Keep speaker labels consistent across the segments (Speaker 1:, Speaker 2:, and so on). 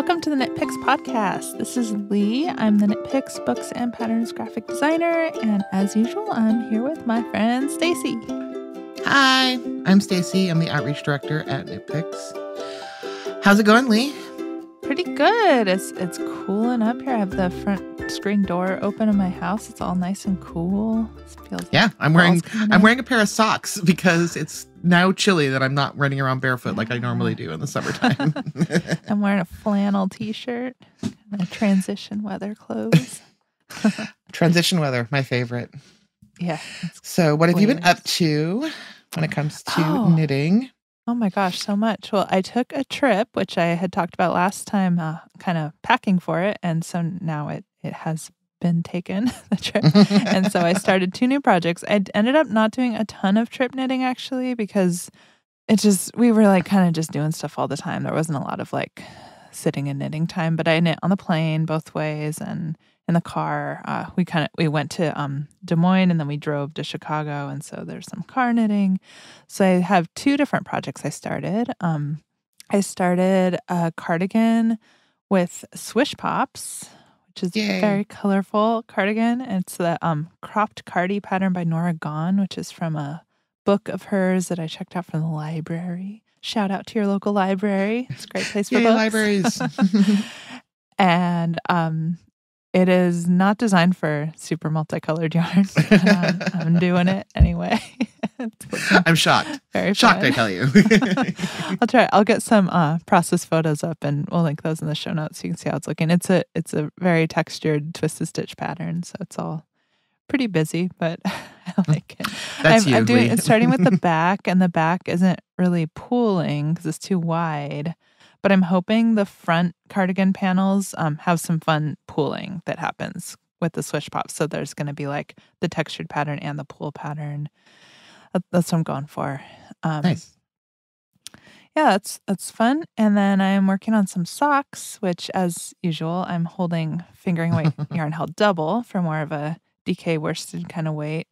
Speaker 1: Welcome to the Knit Picks podcast. This is Lee. I'm the Knit Picks books and patterns graphic designer, and as usual, I'm here with my friend Stacey.
Speaker 2: Hi, I'm Stacey. I'm the outreach director at Knit Picks. How's it going, Lee?
Speaker 1: Pretty good. It's it's cooling up here. I have the front screen door open in my house. It's all nice and cool. It feels
Speaker 2: Yeah,
Speaker 1: like
Speaker 2: I'm wearing I'm wearing a pair of socks because it's now chilly that I'm not running around barefoot like I normally do in the summertime.
Speaker 1: I'm wearing a flannel t-shirt and a transition weather clothes.
Speaker 2: Transition weather, my favorite.
Speaker 1: yeah.
Speaker 2: So, what have you been up to when it comes to
Speaker 1: Oh.
Speaker 2: knitting?
Speaker 1: Oh my gosh, so much. Well, I took a trip, which I had talked about last time, uh, kind of packing for it, and so now it it has been taken the trip. and so I started two new projects. I ended up not doing a ton of trip knitting actually because it just we were like kind of just doing stuff all the time. There wasn't a lot of like sitting and knitting time, but I knit on the plane both ways and in the car. Uh, we kind of we went to um, Des Moines and then we drove to Chicago, and so there's some car knitting. So I have two different projects I started. Um, I started a cardigan with swish pops, which is
Speaker 2: Yay.
Speaker 1: a very colorful cardigan. It's the um, cropped cardi pattern by Norah Gaughan, which is from a book of hers that I checked out from the library. Shout out to your local library. It's a great place for
Speaker 2: Yay,
Speaker 1: books.
Speaker 2: libraries.
Speaker 1: and um, it is not designed for super multicolored yarn. um, I'm doing it anyway.
Speaker 2: I'm shocked.
Speaker 1: very
Speaker 2: Shocked,
Speaker 1: fun.
Speaker 2: I tell you.
Speaker 1: I'll try. I'll get some uh, process photos up, and we'll link those in the show notes so you can see how it's looking. It's a it's a very textured twisted stitch pattern, so it's all pretty busy, but I like it.
Speaker 2: That's
Speaker 1: I'm,
Speaker 2: you.
Speaker 1: I'm doing starting with the back, and the back isn't really pooling because it's too wide. But I'm hoping the front cardigan panels um, have some fun pooling that happens with the swish pops. So there's going to be like the textured pattern and the pool pattern. That's what I'm going for. Um,
Speaker 2: nice.
Speaker 1: yeah, that's that's fun. And then I'm working on some socks, which, as usual, I'm holding fingering weight yarn held double for more of a DK worsted kind of weight.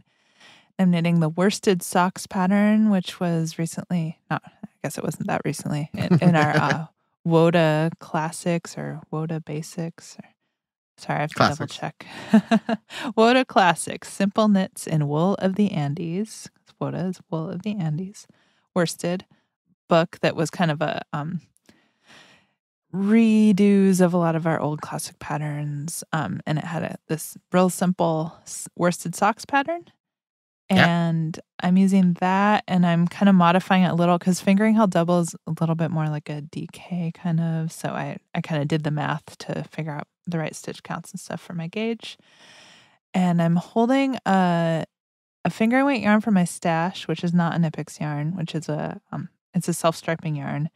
Speaker 1: I'm knitting the worsted socks pattern, which was recently not. I guess it wasn't that recently in, in our uh, WotA classics or WotA basics. Or, sorry, I have to double check. WotA classics, simple knits in wool of the Andes. WotA is wool of the Andes. Worsted book that was kind of a um, redos of a lot of our old classic patterns. Um, and it had a, this real simple worsted socks pattern.
Speaker 2: Yeah.
Speaker 1: And I'm using that and I'm kind of modifying it a little because fingering held double is a little bit more like a DK kind of. So I, I kind of did the math to figure out the right stitch counts and stuff for my gauge. And I'm holding a a fingering weight yarn from my stash, which is not an Epix yarn, which is a um, it's a self striping yarn,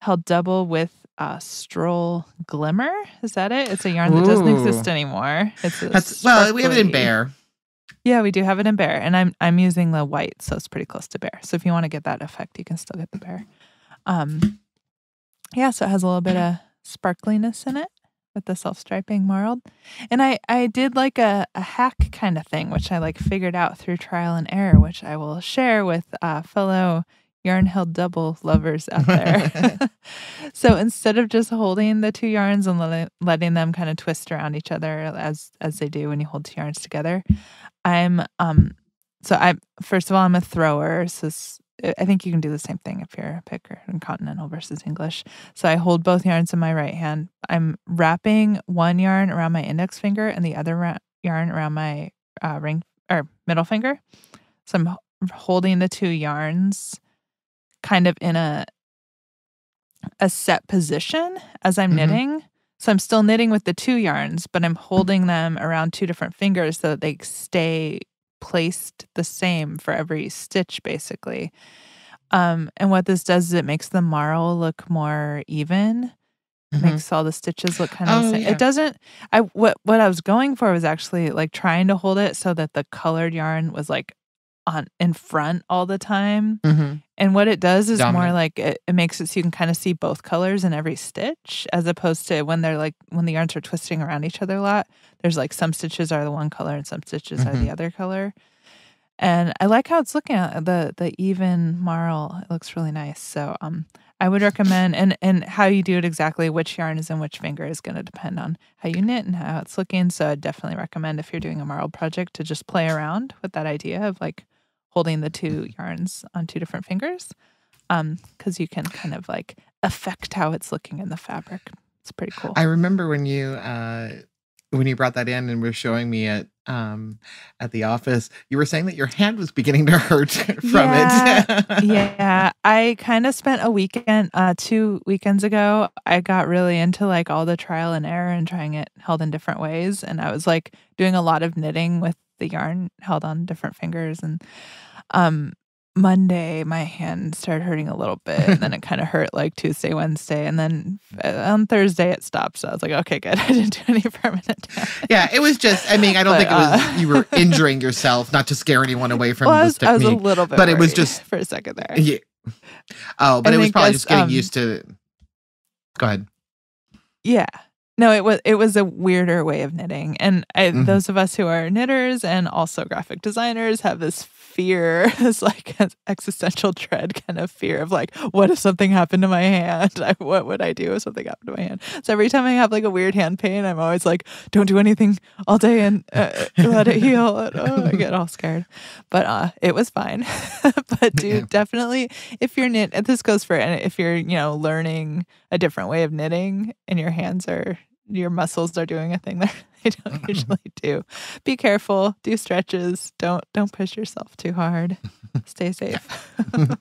Speaker 1: held double with uh, Stroll Glimmer. Is that it? It's a yarn that doesn't exist anymore. It's a
Speaker 2: That's well, we have it in Bare.
Speaker 1: Yeah, we do have it in Bare, and I'm I'm using the white, so it's pretty close to Bare. So if you want to get that effect, you can still get the Bare. Um, yeah, so it has a little bit of sparkliness in it with the self striping marled, and I I did like a a hack kind of thing, which I like figured out through trial and error, which I will share with uh, fellow yarn held double lovers out there. so instead of just holding the two yarns and le- letting them kind of twist around each other as as they do when you hold two yarns together, I'm um so I first of all I'm a thrower. So I think you can do the same thing if you're a picker in continental versus English. So I hold both yarns in my right hand. I'm wrapping one yarn around my index finger and the other ra- yarn around my uh, ring or middle finger. So I'm holding the two yarns kind of in a a set position as I'm
Speaker 2: Mhm.
Speaker 1: knitting. So I'm still knitting with the two yarns, but I'm holding them around two different fingers so that they stay placed the same for every stitch, basically. Um, and what this does is it makes the marl look more even.
Speaker 2: Mhm.
Speaker 1: makes all the stitches look kind of the
Speaker 2: Oh,
Speaker 1: same.
Speaker 2: yeah.
Speaker 1: It doesn't. I what what I was going for was actually like trying to hold it so that the colored yarn was like on in front all the time.
Speaker 2: Mhm.
Speaker 1: And what it does is more like it, it makes it so you can kind of see both colors in every stitch, as opposed to when they're like when the yarns are twisting around each other a lot. There's like some stitches are the one color and some stitches are
Speaker 2: Mhm.
Speaker 1: the other color. and I like how it's looking at the the even marl. It looks really nice. So um, I would recommend and and how you do it exactly, which yarn is in which finger is going to depend on how you knit and how it's looking. So I'd definitely recommend if you're doing a marl project to just play around with that idea of like holding the two yarns on two different fingers, um, because you can kind of like affect how it's looking in the fabric. It's pretty cool.
Speaker 2: I remember when you uh when you brought that in and were showing me it um at the office, you were saying that your hand was beginning to hurt from it.
Speaker 1: yeah, I kind of spent a weekend, uh, two weekends ago. I got really into like all the trial and error and trying it held in different ways, and I was like doing a lot of knitting with the yarn held on different fingers, and um, Monday, my hand started hurting a little bit, and then it kind of hurt like Tuesday, Wednesday, and then uh, on Thursday it stopped. So I was like, okay, good. I didn't do any permanent damage.
Speaker 2: Yeah, it was just. I mean, I don't
Speaker 1: But,
Speaker 2: think it was
Speaker 1: uh,
Speaker 2: you were injuring yourself, not to scare anyone away from
Speaker 1: Well, I
Speaker 2: this
Speaker 1: was, I was a little bit,
Speaker 2: but it was just-
Speaker 1: for a second there.
Speaker 2: yeah. Oh, but
Speaker 1: I
Speaker 2: it was probably
Speaker 1: that's,
Speaker 2: just getting
Speaker 1: um,
Speaker 2: used to. Go ahead.
Speaker 1: Yeah. No, it was it was a weirder way of knitting, and I,
Speaker 2: Mhm.
Speaker 1: those of us who are knitters and also graphic designers have this fear, this like existential dread kind of fear of like, what if something happened to my hand? I, what would I do if something happened to my hand? So every time I have like a weird hand pain, I'm always like, don't do anything all day and uh, let it heal. And, oh, I get all scared, but uh, it was fine. but do
Speaker 2: Yeah.
Speaker 1: definitely if you're knit, and this goes for and if you're you know learning a different way of knitting and your hands are your muscles are doing a thing that they don't usually do. Be careful, do stretches, don't don't push yourself too hard. Stay safe. yeah.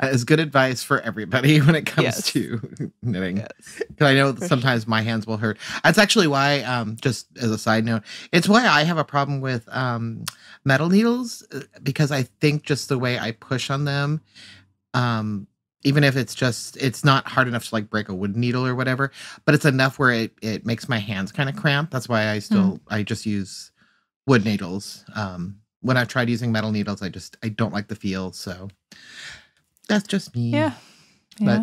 Speaker 2: That is good advice for everybody when it comes
Speaker 1: Yes.
Speaker 2: to knitting.
Speaker 1: Yes.
Speaker 2: Because I know
Speaker 1: For
Speaker 2: sometimes my hands will hurt. That's actually why, um, just as a side note, it's why I have a problem with um, metal needles uh, because I think just the way I push on them, um, even if it's just it's not hard enough to like break a wood needle or whatever, but it's enough where it it makes my hands kind of cramp. That's why I still I just use wood needles. Um, when I've tried using metal needles, I just I don't like the feel. So that's just me.
Speaker 1: Yeah.
Speaker 2: But-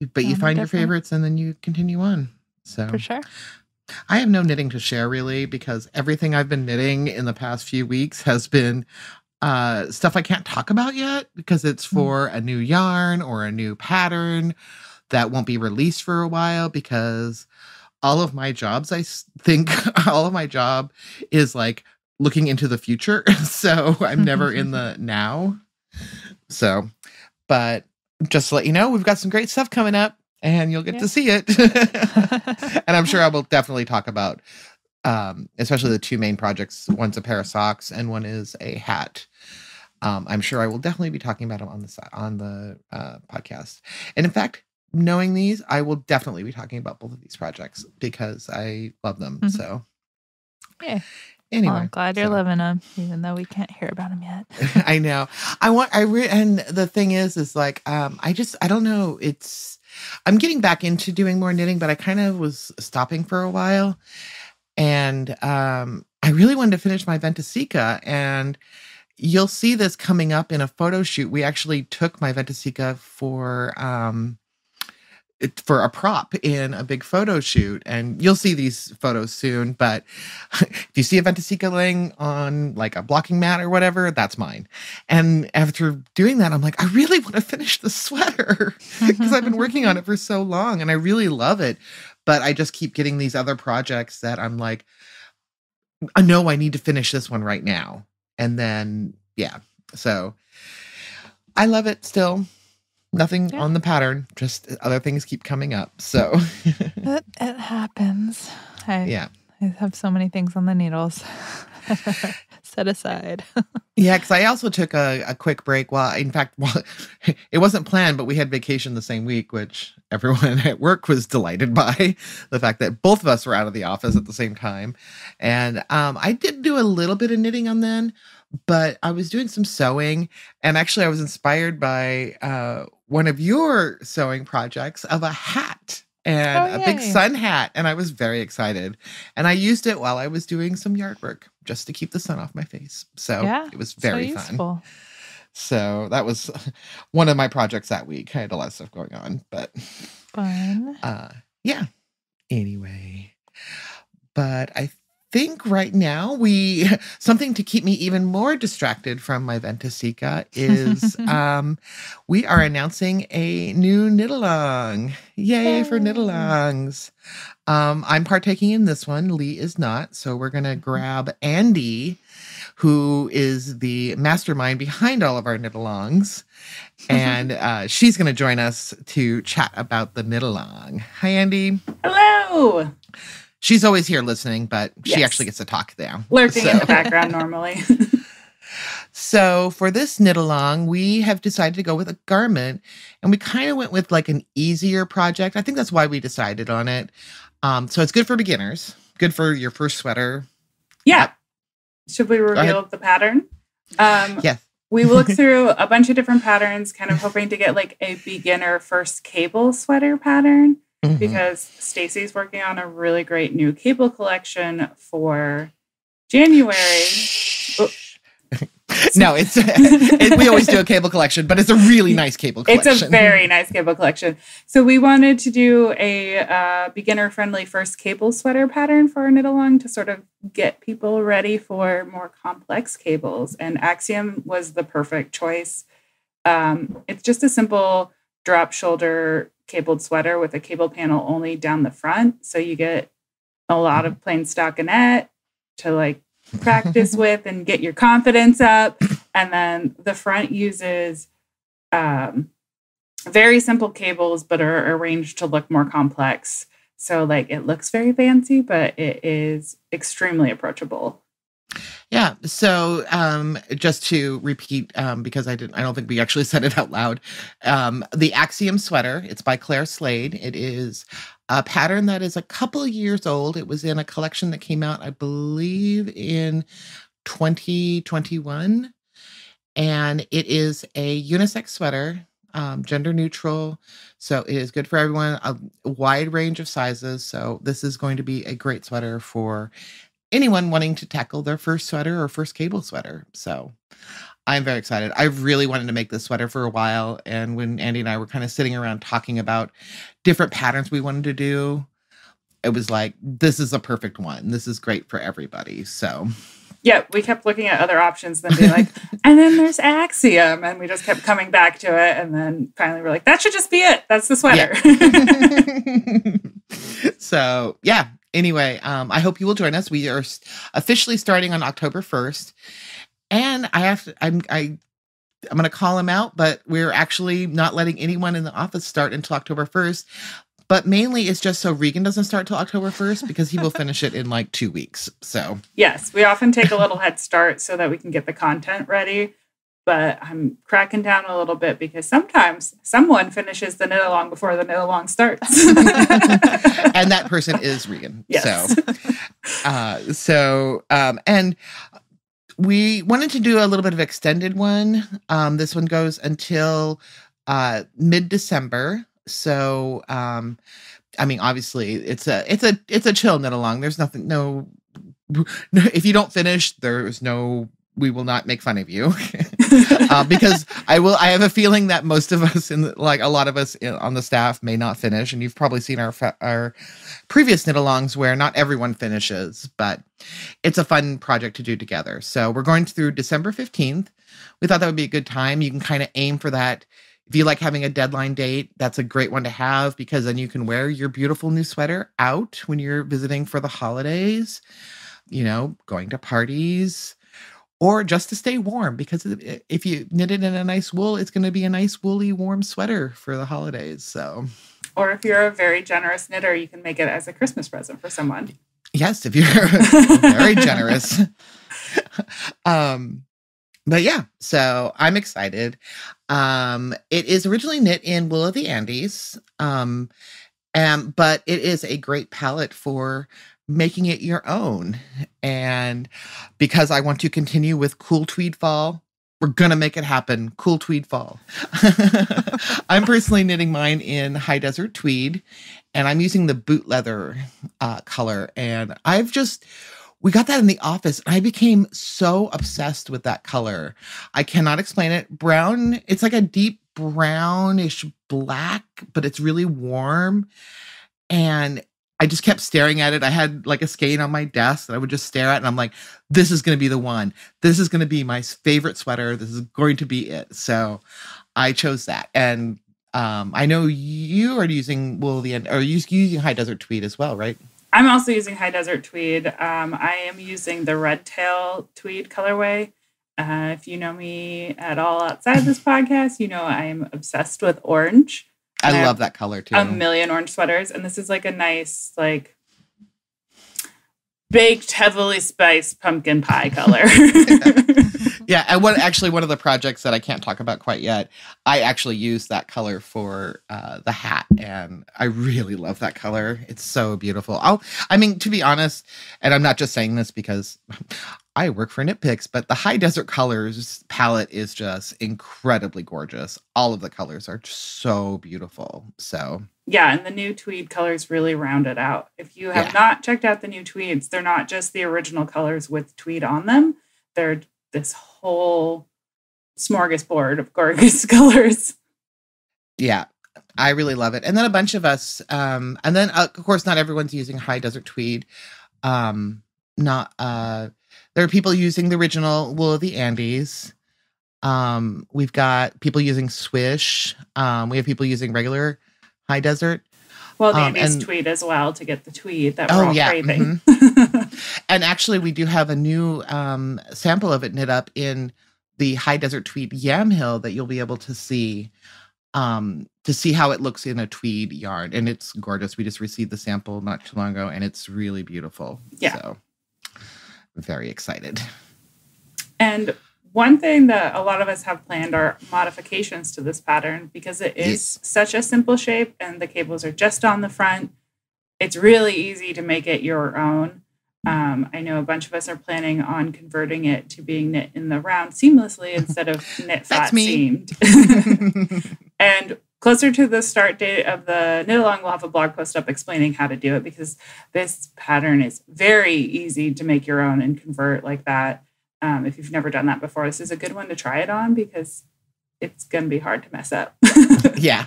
Speaker 1: Yeah,
Speaker 2: But you
Speaker 1: Yeah,
Speaker 2: find your favorites and then you continue on. So
Speaker 1: for sure.
Speaker 2: I have no knitting to share really because everything I've been knitting in the past few weeks has been uh, stuff I can't talk about yet because it's
Speaker 1: Hmm.
Speaker 2: for a new yarn or a new pattern that won't be released for a while because all of my jobs, I think all of my job is like looking into the future. so I'm never in the now. So, but just to let you know, we've got some great stuff coming up and you'll get
Speaker 1: Yeah.
Speaker 2: to see it. and I'm sure I will definitely talk about, um, especially the two main projects. One's a pair of socks, and one is a hat. Um, I'm sure I will definitely be talking about them on the on the uh, podcast. And in fact, knowing these, I will definitely be talking about both of these projects because I love them.
Speaker 1: Mhm.
Speaker 2: So,
Speaker 1: Yeah.
Speaker 2: Anyway,
Speaker 1: well, I'm glad you're
Speaker 2: so-
Speaker 1: living them, even though we can't hear about them yet.
Speaker 2: I know. I want. I re- and the thing is, is like, um, I just, I don't know. It's, I'm getting back into doing more knitting, but I kind of was stopping for a while, and um, I really wanted to finish my Ventasica, and you'll see this coming up in a photo shoot. We actually took my Ventasica for, um, for a prop in a big photo shoot, and you'll see these photos soon. But if you see a Ventasica laying on like a blocking mat or whatever, that's mine. And after doing that, I'm like, I really want to finish the sweater because I've been working on it for so long and I really love it. But I just keep getting these other projects that I'm like, I know I need to finish this one right now. And then, yeah. So I love it still. Nothing
Speaker 1: Yeah.
Speaker 2: on the pattern, just uh, other things keep coming up. So,
Speaker 1: It, it happens. I,
Speaker 2: yeah.
Speaker 1: I have so many things on the needles set aside.
Speaker 2: Yeah, because I also took a, a quick break. While, in fact, while, it wasn't planned, but we had vacation the same week, which everyone at work was delighted by the fact that both of us were out of the office at the same time. And um, I did do a little bit of knitting on then, but I was doing some sewing. And actually, I was inspired by uh, one of your sewing projects of a hat and
Speaker 1: Oh,
Speaker 2: a big sun hat. And I was very excited. And I used it while I was doing some yard work just to keep the sun off my face. So
Speaker 1: Yeah,
Speaker 2: it was
Speaker 1: so
Speaker 2: very fun. So that was one of my projects that week. I had a lot of stuff going on, but
Speaker 1: Fun.
Speaker 2: uh yeah. Anyway. But I think right now we something to keep me even more distracted from my Ventasica is um, we are announcing a new knit along. Yay, Yay. for knit alongs! Um, I'm partaking in this one. Lee is not, so we're gonna grab Andi, who is the mastermind behind all of our knit alongs, and uh, she's gonna join us to chat about the knit along. Hi, Andi.
Speaker 3: Hello
Speaker 2: she's always here listening, but yes. she actually gets to talk there.
Speaker 3: Lurking so. in the background normally.
Speaker 2: so for this knit along, we have decided to go with a garment and we kind of went with like an easier project. I think that's why we decided on it. Um, so it's good for beginners, good for your first sweater.
Speaker 3: Yeah. Should we reveal the pattern?
Speaker 2: Um, yes.
Speaker 3: we looked through a bunch of different patterns, kind of hoping to get like a beginner first cable sweater pattern mm-hmm. because Stacey's working on a really great new cable collection for January.
Speaker 2: no, it's it, we always do a cable collection, but it's a really nice cable collection.
Speaker 3: It's a very nice cable collection. So we wanted to do a uh, beginner-friendly first cable sweater pattern for our knit along to sort of get people ready for more complex cables, and Axiom was the perfect choice. Um, it's just a simple drop shoulder cabled sweater with a cable panel only down the front. So you get a lot of plain stockinette to like practice with and get your confidence up. And then the front uses um, very simple cables, but are arranged to look more complex. So like it looks very fancy, but it is extremely approachable.
Speaker 2: Yeah. So um, just to repeat, um, because I didn't, I don't think we actually said it out loud. Um, the Axiom sweater. It's by Claire Slade. It is a pattern that is a couple years old. It was in a collection that came out, I believe, in 2021, and it is a unisex sweater. Um, gender neutral. So it is good for everyone, a wide range of sizes. So this is going to be a great sweater for anyone wanting to tackle their first sweater or first cable sweater. So I'm very excited. I've really wanted to make this sweater for a while. And when Andi and I were kind of sitting around talking about different patterns we wanted to do, it was like, this is a perfect one. This is great for everybody. So
Speaker 3: yeah, we kept looking at other options, then being like, and then there's Axiom, and we just kept coming back to it, and then finally we're like, that should just be it. That's the sweater.
Speaker 2: Yeah. so yeah, anyway, um, I hope you will join us. We are officially starting on October 1st. And I have to, I'm, I, I'm going to call him out, but we're actually not letting anyone in the office start until October 1st. But mainly it's just so Regan doesn't start till October 1st because he will finish it in like two weeks. So,
Speaker 3: yes, we often take a little head start so that we can get the content ready but I'm cracking down a little bit because sometimes someone finishes the knit along before the knit along starts.
Speaker 2: and that person is Regan.
Speaker 3: Yes.
Speaker 2: So, uh, so, um, and we wanted to do a little bit of extended one. Um, this one goes until uh, mid December. So, um, I mean, obviously, it's a it's a it's a chill knit along. There's nothing no if you don't finish, there's no we will not make fun of you uh, because I will. I have a feeling that most of us, in the, like a lot of us in, on the staff, may not finish. And you've probably seen our our previous knit alongs where not everyone finishes, but it's a fun project to do together. So we're going through December fifteenth. We thought that would be a good time. You can kind of aim for that. If you like having a deadline date, that's a great one to have because then you can wear your beautiful new sweater out when you're visiting for the holidays. You know, going to parties or just to stay warm because if you knit it in a nice wool, it's going to be a nice woolly warm sweater for the holidays. So,
Speaker 3: or if you're a very generous knitter, you can make it as a Christmas present for someone.
Speaker 2: Yes, if you're very generous. um, but yeah, so I'm excited. Um, it is originally knit in wool of the Andes. Um, and but it is a great palette for making it your own. And because I want to continue with Cool Tweed Fall, we're going to make it happen. Cool Tweed Fall. I'm personally knitting mine in High Desert Tweed, and I'm using the boot leather uh, color. And I've just, we got that in the office. And I became so obsessed with that color. I cannot explain it. Brown, it's like a deep brownish black, but it's really warm. And I just kept staring at it. I had like a skein on my desk that I would just stare at, and I'm like, "This is going to be the one. This is going to be my favorite sweater. This is going to be it." So, I chose that, and um, I know you are using wool the end, or you using high desert tweed as well, right?
Speaker 3: I'm also using high desert tweed. Um, I am using the red tail tweed colorway. Uh, if you know me at all outside this podcast, you know I am obsessed with orange.
Speaker 2: I love that color too.
Speaker 3: A million orange sweaters, and this is like a nice, like baked, heavily spiced pumpkin pie color.
Speaker 2: yeah, and what actually one of the projects that I can't talk about quite yet, I actually used that color for uh, the hat, and I really love that color. It's so beautiful. I'll, I mean, to be honest, and I'm not just saying this because I work for Knit but the High Desert Colors palette is just incredibly gorgeous. All of the colors are so beautiful. So
Speaker 3: yeah, and the new tweed colors really round it out. If you have yeah. not checked out the new tweeds, they're not just the original colors with tweed on them. They're this whole smorgasbord of gorgeous colors.
Speaker 2: Yeah, I really love it. And then a bunch of us, um, and then uh, of course not everyone's using high desert tweed. Um, not uh there are people using the original wool of the Andes. Um, we've got people using Swish. Um, we have people using regular high desert.
Speaker 3: Well, the um, Andes and, tweed as well to get the tweed that we're oh, all yeah, craving.
Speaker 2: Mm-hmm. and actually, we do have a new um, sample of it knit up in the high desert tweed Yamhill that you'll be able to see um, to see how it looks in a tweed yarn, and it's gorgeous. We just received the sample not too long ago, and it's really beautiful.
Speaker 3: Yeah.
Speaker 2: So very excited.
Speaker 3: And one thing that a lot of us have planned are modifications to this pattern because it is yes. such a simple shape and the cables are just on the front. It's really easy to make it your own. Um, I know a bunch of us are planning on converting it to being knit in the round seamlessly instead of knit flat seamed. and closer to the start date of the knit along, we'll have a blog post up explaining how to do it because this pattern is very easy to make your own and convert like that. Um, if you've never done that before, this is a good one to try it on because it's going to be hard to mess up.
Speaker 2: yeah.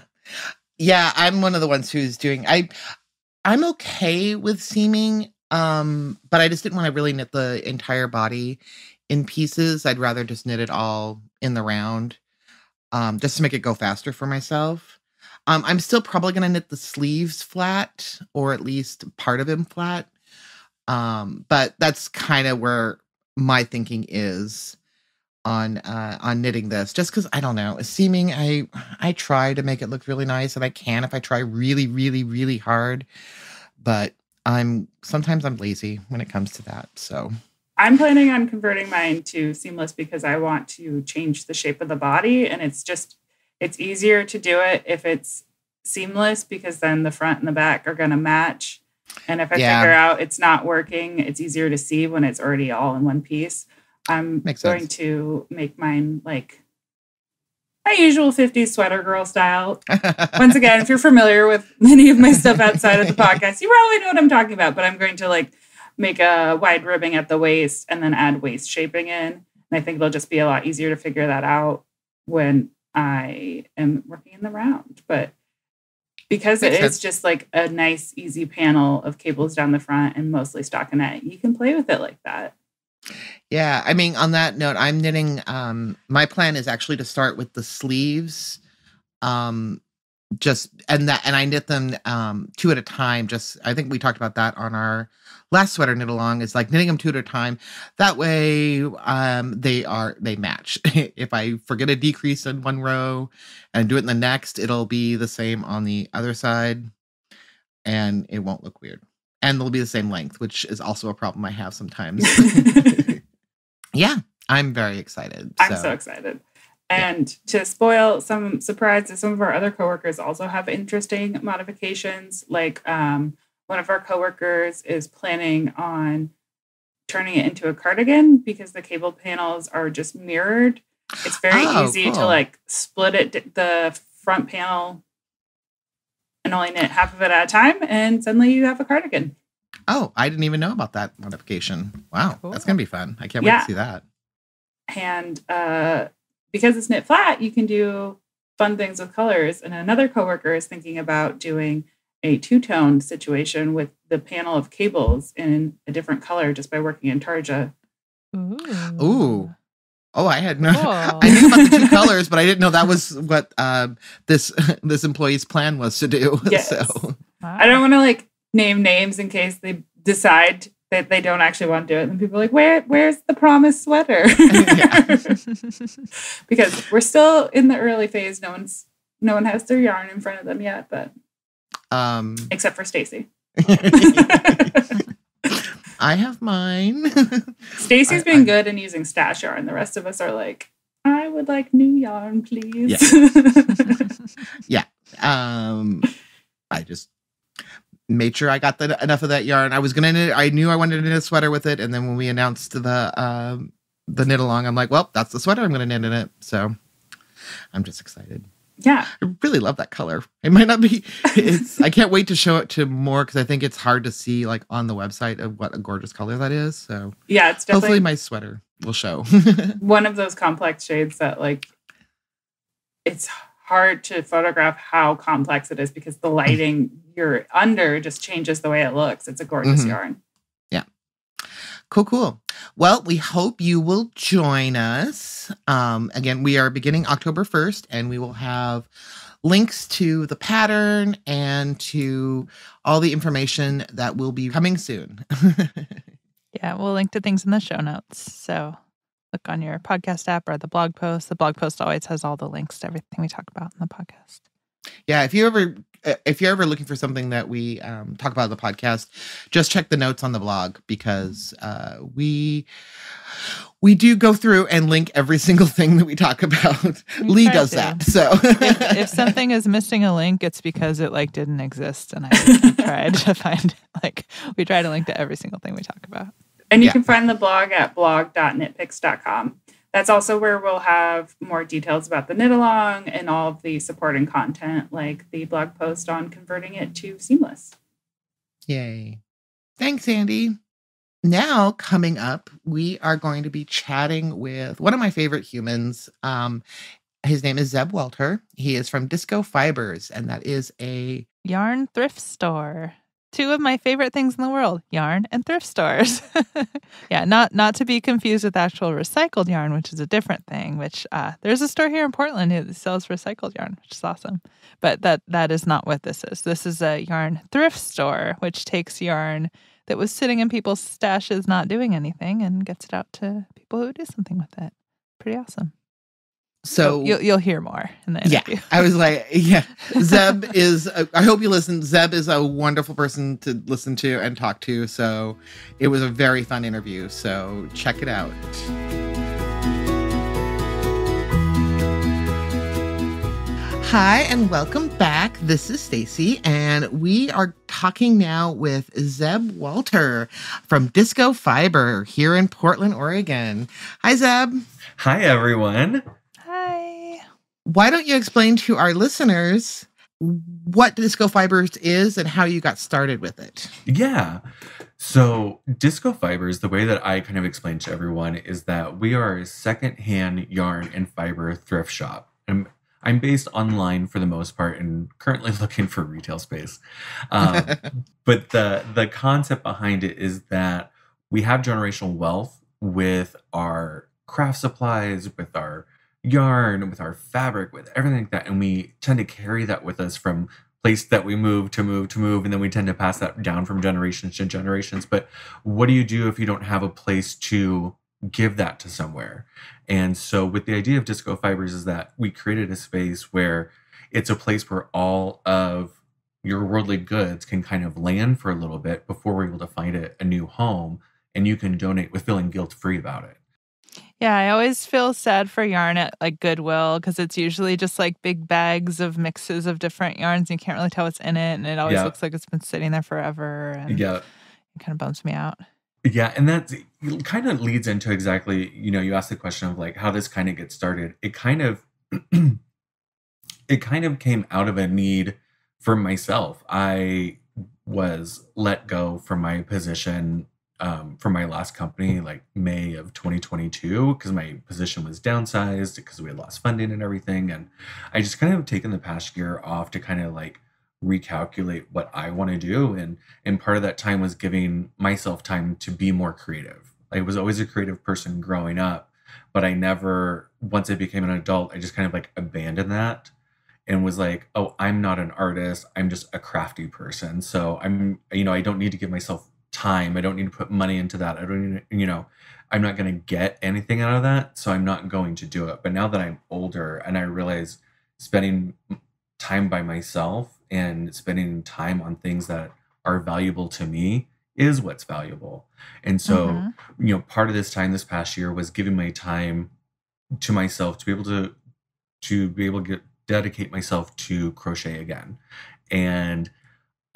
Speaker 2: Yeah, I'm one of the ones who's doing I I'm okay with seaming um but I just didn't want to really knit the entire body in pieces. I'd rather just knit it all in the round um, just to make it go faster for myself. Um, I'm still probably going to knit the sleeves flat or at least part of them flat. Um, but that's kind of where my thinking is on uh, on knitting this just because i don't know seaming i i try to make it look really nice and i can if i try really really really hard but i'm sometimes i'm lazy when it comes to that so
Speaker 3: I'm planning on converting mine to seamless because I want to change the shape of the body. And it's just, it's easier to do it if it's seamless because then the front and the back are going to match. And if I yeah. figure out it's not working, it's easier to see when it's already all in one piece. I'm Makes going sense. to make mine like my usual 50s sweater girl style. Once again, if you're familiar with any of my stuff outside of the podcast, you probably know what I'm talking about, but I'm going to like make a wide ribbing at the waist and then add waist shaping in. And I think it'll just be a lot easier to figure that out when I am working in the round. But because Makes it sense. is just like a nice, easy panel of cables down the front and mostly stockinette, you can play with it like that.
Speaker 2: Yeah, I mean, on that note, I'm knitting. Um, my plan is actually to start with the sleeves, um, just and that, and I knit them um, two at a time. Just I think we talked about that on our last sweater knit along is like knitting them two at a time. That way, um, they are they match. if I forget a decrease in one row and do it in the next, it'll be the same on the other side, and it won't look weird. And they'll be the same length, which is also a problem I have sometimes. yeah, I'm very excited.
Speaker 3: I'm so, so excited. And to spoil some surprises, some of our other coworkers also have interesting modifications. Like um, one of our coworkers is planning on turning it into a cardigan because the cable panels are just mirrored. It's very oh, easy cool. to like split it the front panel and only knit half of it at a time, and suddenly you have a cardigan.
Speaker 2: Oh, I didn't even know about that modification. Wow, cool. that's gonna be fun. I can't yeah. wait to see that.
Speaker 3: And uh, because it's knit flat, you can do fun things with colors. And another coworker is thinking about doing a two tone situation with the panel of cables in a different color just by working intarsia.
Speaker 1: Ooh.
Speaker 2: Ooh. Oh, I had no.
Speaker 1: Cool.
Speaker 2: I knew about the two colors, but I didn't know that was what um, this this employee's plan was to do.
Speaker 3: Yes.
Speaker 2: So
Speaker 3: I don't want to like name names in case they decide that they don't actually want to do it. And people are like, where where's the promised sweater? because we're still in the early phase. No one's no one has their yarn in front of them yet, but
Speaker 2: um,
Speaker 3: except for Stacey.
Speaker 2: I have mine. Stacey's
Speaker 3: been
Speaker 2: I-
Speaker 3: good in using stash yarn. The rest of us are like, I would like new yarn, please. Yeah.
Speaker 2: Um, I just made sure I got the, enough of that yarn. I was gonna. Knit, I knew I wanted to knit a sweater with it, and then when we announced the um, the knit along, I'm like, well, that's the sweater I'm gonna knit in it. So I'm just excited.
Speaker 3: yeah.
Speaker 2: I really love that color. It might not be. It's. I can't wait to show it to more because I think it's hard to see like on the website of what a gorgeous color that is. So
Speaker 3: Yeah, it's
Speaker 2: hopefully my sweater will show.
Speaker 3: one of those complex shades that like it's hard to photograph how complex it is because the lighting you're under just changes the way it looks. It's a gorgeous
Speaker 2: Mhm.
Speaker 3: yarn. Yeah.
Speaker 2: Cool, cool. Well, we hope you will join us. Um, again, we are beginning October 1st, and we will have links to the pattern and to all the information that will be coming soon.
Speaker 1: Yeah, we'll link to things in the show notes. So look on your podcast app or the blog post. The blog post always has all the links to everything we talk about in the podcast.
Speaker 2: yeah, if you ever if you're ever looking for something that we um, talk about on the podcast, just check the notes on the blog because uh, we we do go through and link every single thing that we talk about.
Speaker 1: We
Speaker 2: Lee does
Speaker 1: to.
Speaker 2: that. So
Speaker 1: if, if something is missing a link, it's because it like didn't exist, and I tried to find like we try to link to every single thing we talk about.
Speaker 3: And you
Speaker 2: Yeah.
Speaker 3: can find the blog at blog.knitpicks.com. That's also where we'll have more details about the knit along and all of the supporting content, like the blog post on converting it to seamless.
Speaker 2: Yay. Thanks, Andi. Now, coming up, we are going to be chatting with one of my favorite humans. Um, his name is Zeb Welter. He is from Disco Fibers, and that is a
Speaker 1: Yarn thrift store. Two of my favorite things in the world, yarn and thrift stores. yeah, not not to be confused with actual recycled yarn, which is a different thing, which uh, there's a store here in Portland that sells recycled yarn, which is awesome. But that that is not what this is. This is a yarn thrift store, which takes yarn that was sitting in people's stashes not doing anything and gets it out to people who do something with it. Pretty awesome.
Speaker 2: So
Speaker 1: you'll you'll hear more in the
Speaker 2: Yeah. I was like, yeah, Zeb is, a, I hope you listen. Zeb is a wonderful person to listen to and talk to. So it was a very fun interview. So check it out. Hi and welcome back. This is Stacey and we are talking now with Zeb Walter from Disco Fiber here in Portland, Oregon. Hi Zeb.
Speaker 4: Hi, everyone.
Speaker 2: Why don't you explain to our listeners what Disco Fibers is and how you got started with it?
Speaker 4: Yeah. So, Disco Fibers, the way that I kind of explain to everyone is that we are a secondhand yarn and fiber thrift shop. I'm, I'm based online for the most part and currently looking for retail space. Um, but the the concept behind it is that we have generational wealth with our craft supplies, with our yarn, with our fabric, with everything like that, and we tend to carry that with us from place that we move to move to move, and then we tend to pass that down from generations to generations. But what do you do if you don't have a place to give that to somewhere? And so, with the idea of Disco Fibers, is that we created a space where it's a place where all of your worldly goods can kind of land for a little bit before we're able to find a, a new home and you can donate with feeling guilt free about it.
Speaker 1: Yeah, I always feel sad for yarn at like Goodwill because it's usually just like big bags of mixes of different yarns. And you can't really tell what's in it, and it always
Speaker 4: Yeah.
Speaker 1: looks like it's been sitting there forever. And
Speaker 4: Yeah.
Speaker 1: it kind of bums me out.
Speaker 4: Yeah, and that kind of leads into exactly, you know, you asked the question of like how this kind of gets started. It kind of it kind of came out of a need for myself. I was let go from my position um, from my last company like May of 2022 because my position was downsized because we had lost funding and everything. And I just kind of taken the past year off to kind of like recalculate what I want to do. And and part of that time was giving myself time to be more creative. I was always a creative person growing up, but I never once I became an adult, I just kind of like abandoned that and was like, oh, I'm not an artist. I'm just a crafty person. So I'm, you know, I don't need to give myself time. I don't need to put money into that. I don't need, to, you know, I'm not going to get anything out of that. So I'm not going to do it. But now that I'm older and I realize spending time by myself and spending time on things that are valuable to me is what's valuable. And so, mm-hmm. you know, part of this time this past year was giving my time to myself to be able to to be able to get dedicate myself to crochet again. And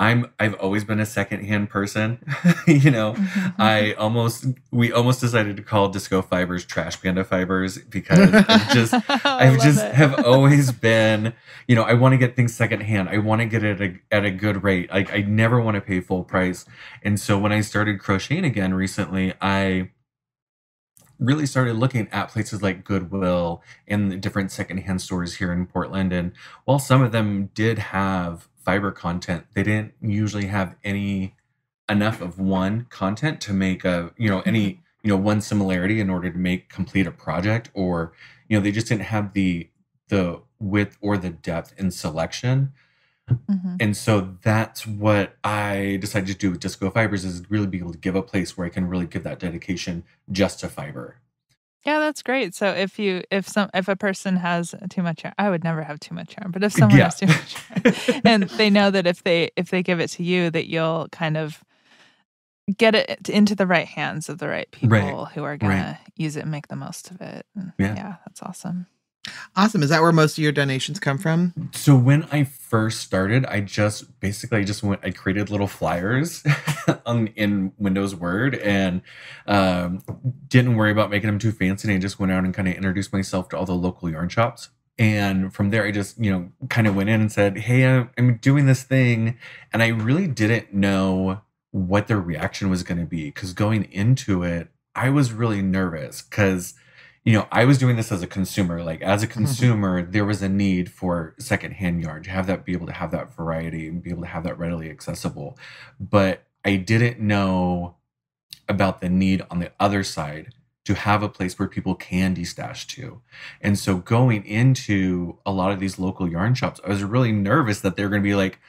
Speaker 4: I'm I've always been a secondhand person. you know, mm-hmm. I almost we almost decided to call disco fibers trash panda fibers because I've just I've just it. have always been, you know, I want to get things secondhand. I want to get it at a, at a good rate. Like I never want to pay full price. And so when I started crocheting again recently, I really started looking at places like Goodwill and the different secondhand stores here in Portland. And while some of them did have fiber content, they didn't usually have any enough of one content to make a, you know, any, mm-hmm. you know, one similarity in order to make complete a project or, you know, they just didn't have the the width or the depth in selection. Mm-hmm. And so that's what I decided to do with Disco Fibers is really be able to give a place where I can really give that dedication just to fiber.
Speaker 1: Yeah, that's great. So if you if some if a person has too much yarn, I would never have too much yarn, but if someone yeah. has too much yarn, and they know that if they if they give it to you, that you'll kind of get it into the right hands of the right people right. who are gonna right. use it and make the most of it. And yeah. yeah, that's awesome.
Speaker 2: Awesome. Is that where most of your donations come from?
Speaker 4: So when I first started, I just basically I just went I created little flyers on in Windows Word and um, didn't worry about making them too fancy. And I just went out and kind of introduced myself to all the local yarn shops. And from there, I just, you know, kind of went in and said, Hey, I'm doing this thing. And I really didn't know what their reaction was going to be. Because going into it, I was really nervous because you know, I was doing this as a consumer. Like as a mm-hmm. consumer, there was a need for secondhand yarn to have that, be able to have that variety and be able to have that readily accessible. But I didn't know about the need on the other side to have a place where people can destash to. And so going into a lot of these local yarn shops, I was really nervous that they're going to be like,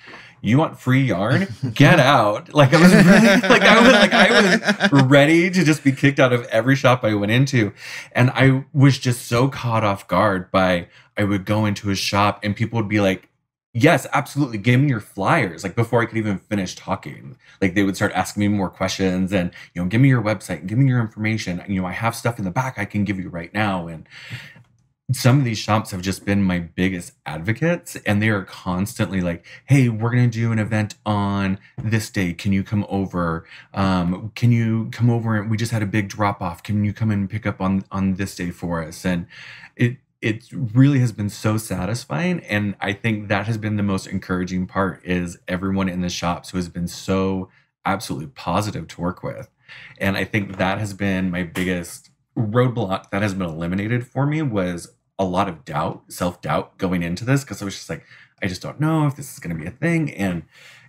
Speaker 4: you want free yarn? Get out. Like I was really, like I was like I was ready to just be kicked out of every shop I went into. And I was just so caught off guard by I would go into a shop and people would be like, Yes, absolutely. Give me your flyers. Like before I could even finish talking, like they would start asking me more questions and, you know, give me your website, give me your information. You know, I have stuff in the back I can give you right now. And some of these shops have just been my biggest advocates and they are constantly like hey we're going to do an event on this day. Can you come over? Um, can you come over and we just had a big drop off can you come and pick up on on this day for us? And it it really has been so satisfying and i think that has been the most encouraging part is everyone in the shops who has been so absolutely positive to work with. And i think that has been my biggest roadblock that has been eliminated for me was a lot of doubt, self doubt going into this because I was just like, I just don't know if this is going to be a thing. And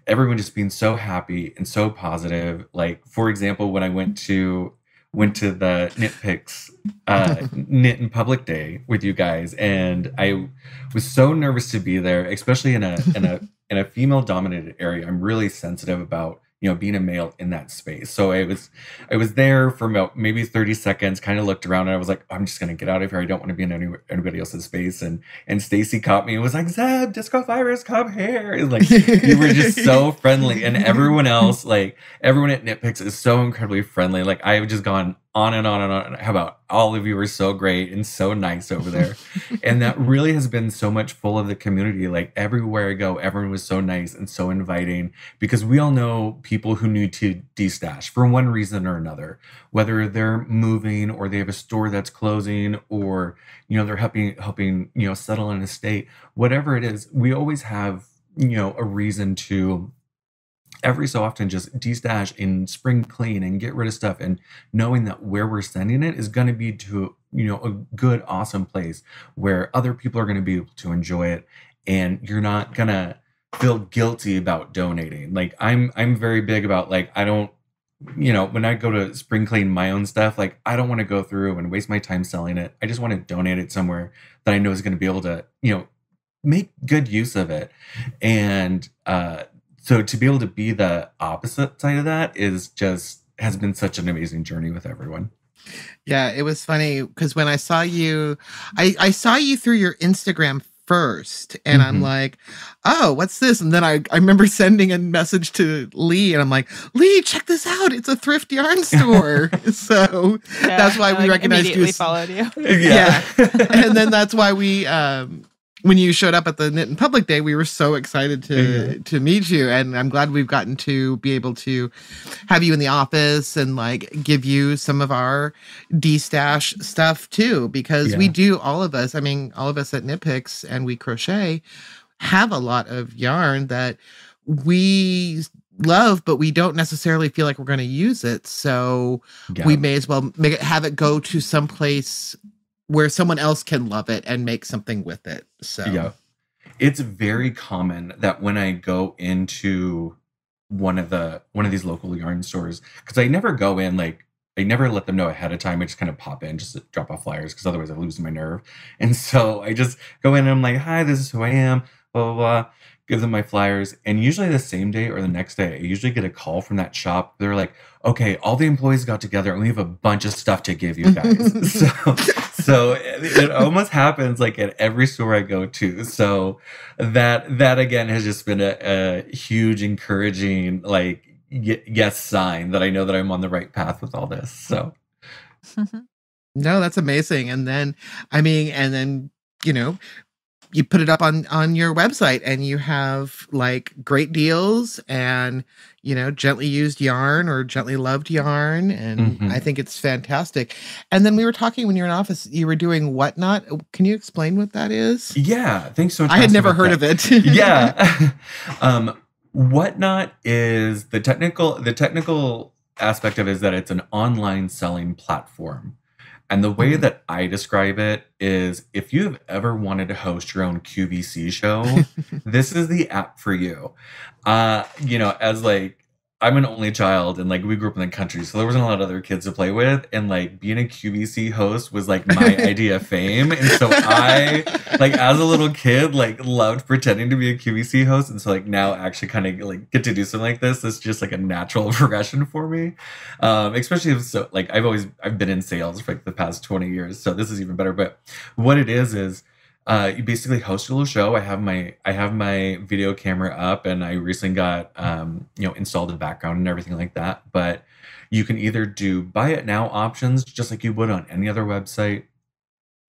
Speaker 4: everyone just being so happy and so positive. Like, for example, when I went to went to the Knit Picks uh knit in public day with you guys and i was so nervous to be there especially in a in a in a female dominated area i'm really sensitive about you know being a male in that space. So i was i was there for about maybe 30 seconds kind of looked around and i was like i'm just gonna get out of here. I don't want to be in any, anybody else's space. And and stacey caught me and was like zeb disco fibers come here. And like you were just so friendly. And everyone else like everyone at Knit Picks is so incredibly friendly. Like i've just gone on and on and on how about all of you were so great and so nice over there. And that really has been so much full of the community. Like everywhere i go everyone was so nice and so inviting because we all know people who need to destash for one reason or another whether they're moving or they have a store that's closing or you know they're helping helping you know settle an estate. Whatever it is we always have you know a reason to every so often just destash and spring clean and get rid of stuff and knowing that where we're sending it is going to be to you know a good awesome place where other people are going to be able to enjoy it and you're not going to feel guilty about donating. Like I'm I'm very big about like I don't you know, when I go to spring clean my own stuff, like I don't want to go through and waste my time selling it. I just want to donate it somewhere that I know is going to be able to, you know, make good use of it. And uh so to be able to be the opposite side of that is just has been such an amazing journey with everyone.
Speaker 2: Yeah, it was funny because when I saw you, I, I saw you through your Instagram first, and I'm
Speaker 4: Mhm.
Speaker 2: like, oh, what's this? And then I, I remember sending a message to Lee, and I'm like, Lee, check this out. It's a thrift yarn store. so, That's why
Speaker 1: I,
Speaker 2: we
Speaker 1: like,
Speaker 2: recognized you
Speaker 1: immediately
Speaker 2: as-
Speaker 1: followed you.
Speaker 2: Yeah. and then that's why we, um, when you showed up at the Knit in Public Day, we were so excited to mm-hmm. to meet you, and I'm glad we've gotten to be able to have you in the office and like give you some of our D stash stuff too, because we do all of us. I mean, all of us at Knit Picks and we crochet have a lot of yarn that we love, but we don't necessarily feel like we're going to use it. So
Speaker 4: Yeah.
Speaker 2: we may as well make it have it go to some place where someone else can love it and make something with it. So
Speaker 4: Yeah. It's very common that when I go into one of the one of these local yarn stores, because I never go in like I never let them know ahead of time. I just kind of pop in, just drop off flyers, because otherwise I lose my nerve. And so I just go in and I'm like, "Hi, this is who I am." Blah blah blah. Give them my flyers, and usually the same day or the next day, I usually get a call from that shop. They're like, "Okay, all the employees got together, and we have a bunch of stuff to give you guys." so so it, it almost happens like at every store I go to. So that that again has just been a, a huge encouraging like yes sign that I know that I'm on the right path with all this. So
Speaker 2: no, that's amazing. And then I mean, and then you know, you put it up on on your website and you have like great deals and you know gently used yarn or gently loved yarn and
Speaker 4: Mhm.
Speaker 2: i think it's fantastic and then we were talking when you were in office you were doing whatnot can you explain what that is
Speaker 4: yeah, thanks so much.
Speaker 2: i had never heard
Speaker 4: that.
Speaker 2: of it
Speaker 4: yeah. um, whatnot is the technical the technical aspect of it is that it's an online selling platform. And the way
Speaker 2: Mhm.
Speaker 4: that I describe it is if you've ever wanted to host your own QVC show, this is the app for you. Uh, you know, as like I'm an only child and like we grew up in the country, so there wasn't a lot of other kids to play with. And like being a QVC host was like my idea of fame. And so I like as a little kid, like loved pretending to be a QVC host. And so like now actually kind of like get to do something like this. It's just like a natural progression for me. Um, especially if so like I've always I've been in sales for like the past 20 years. So this is even better. But what it is is uh, you basically host a little show. I have my I have my video camera up, and I recently got um, you know installed a background and everything like that. But you can either do buy it now options, just like you would on any other website,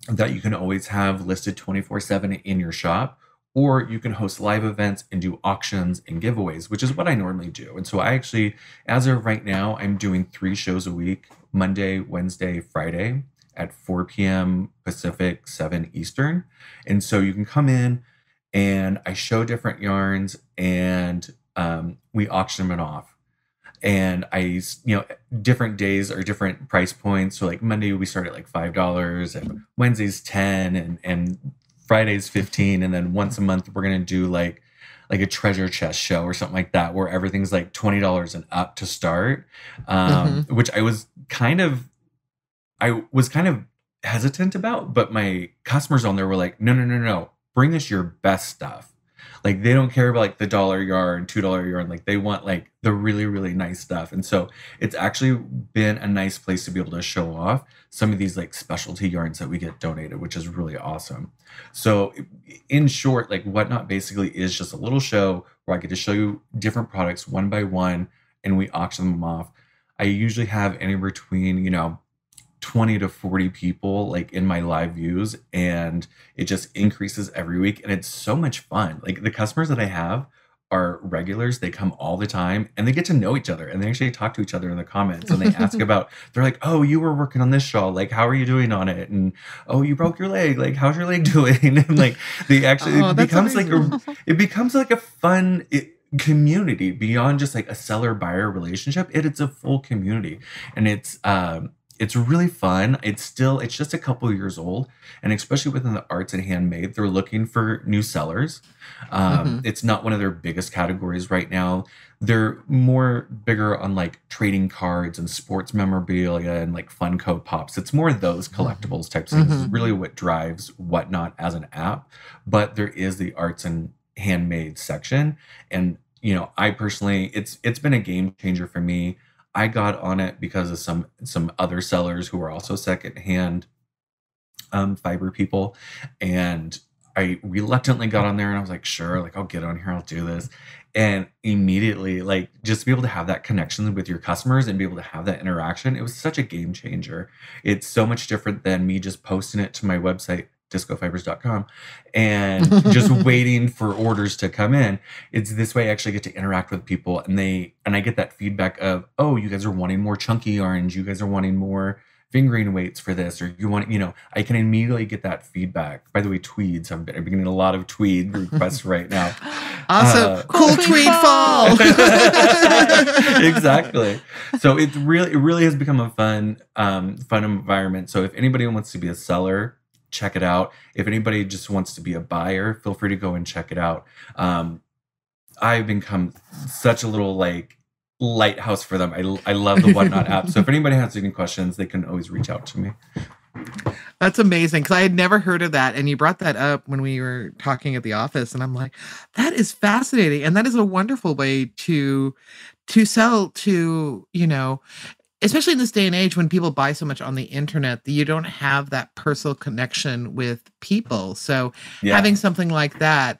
Speaker 4: that you can always have listed twenty four seven in your shop, or you can host live events and do auctions and giveaways, which is what I normally do. And so I actually, as of right now, I'm doing three shows a week: Monday, Wednesday, Friday at 4 p.m. Pacific, 7 Eastern. And so you can come in and I show different yarns and um, we auction them off. And I, you know, different days are different price points. So like Monday we start at like five dollars, and Wednesday's ten, and and Friday's fifteen, and then once a month we're gonna do like like a treasure chest show or something like that, where everything's like twenty dollars and up to start. Um, Which I was kind of I was kind of hesitant about, but my customers on there were like, no, no, no, no, bring us your best stuff. Like they don't care about like the dollar yarn, two dollar yarn. Like they want like the really, really nice stuff. And so it's actually been a nice place to be able to show off some of these like specialty yarns that we get donated, which is really awesome. So in short, like whatnot basically is just a little show where I get to show you different products one by one and we auction them off. I usually have anywhere between, you know, 20 to 40 people like in my live views and it just increases every week and it's so much fun. Like the customers that i have are regulars they come all the time and they get to know each other and they actually talk to each other in the comments and they ask about they're like oh you were working on this shawl like how are you doing on it? And oh you broke your leg like how's your leg doing? And like they actually
Speaker 2: Oh,
Speaker 4: it becomes like a it becomes like a fun it, community beyond just like a seller buyer relationship. It, it's a full community and it's um it's really fun. It's still it's just a couple years old, and especially within the arts and handmade, they're looking for new sellers. Um,
Speaker 2: Mhm.
Speaker 4: It's not one of their biggest categories right now. They're more bigger on like trading cards and sports memorabilia and like Funko Pops. It's more those collectibles type things. Is
Speaker 2: Mhm.
Speaker 4: really what drives whatnot as an app. But there is the arts and handmade section, and you know, I personally, it's it's been a game changer for me. I got on it because of some some other sellers who were also secondhand um, fiber people, and I reluctantly got on there and I was like, sure, like I'll get on here, I'll do this, and immediately, like just to be able to have that connection with your customers and be able to have that interaction, it was such a game changer. It's so much different than me just posting it to my website discofibers.com and just waiting for orders to come in. It's this way i actually get to interact with people and they and i get that feedback of oh you guys are wanting more chunky orange. You guys are wanting more fingering weights for this or you want you know i can immediately get that feedback. By the way tweeds. I've been, I've been getting a lot of tweed requests right now.
Speaker 2: Awesome.
Speaker 4: Uh,
Speaker 2: cool
Speaker 1: tweed
Speaker 2: tweet
Speaker 1: tweet
Speaker 2: fall.
Speaker 4: exactly. So it really it really has become a fun um fun environment. So if anybody wants to be a seller check it out. If anybody just wants to be a buyer feel free to go and check it out. Um i've become such a little like lighthouse for them. I, I love the whatnot app. So if anybody has any questions they can always reach out to me.
Speaker 2: That's amazing because I had never heard of that, and you brought that up when we were talking at the office, and I'm like, that is fascinating, and that is a wonderful way to to sell to you know, especially in this day and age when people buy so much on the internet that you don't have that personal connection with people. So
Speaker 4: yeah.
Speaker 2: having something like that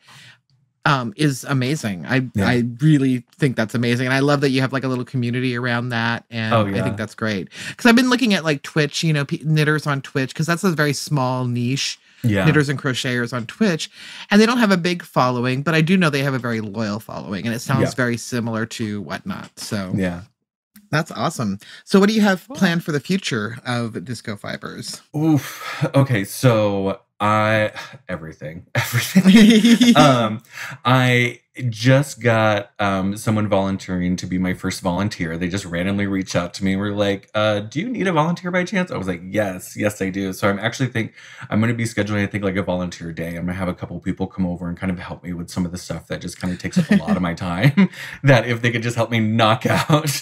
Speaker 2: um is amazing. I
Speaker 4: Yeah.
Speaker 2: i really think that's amazing. And i love that you have like a little community around that and
Speaker 4: Oh,
Speaker 2: i think that's great. Because i've been looking at like twitch you know knitters on twitch because that's a very small niche
Speaker 4: yeah.
Speaker 2: knitters and crocheters on twitch and they don't have a big following but i do know they have a very loyal following and it sounds
Speaker 4: Yeah.
Speaker 2: very similar to whatnot so
Speaker 4: yeah
Speaker 2: that's awesome so what do you have planned for the future of disco fibers
Speaker 4: Oof. Okay, so I everything, everything. um, I just got um someone volunteering to be my first volunteer. They just randomly reached out to me. and were like, uh, "Do you need a volunteer by chance?" I was like, "Yes, yes, I do." So I'm actually think I'm going to be scheduling, I think, like a volunteer day. I'm going to have a couple people come over and kind of help me with some of the stuff that just kind of takes up a lot of my time. that if they could just help me knock out.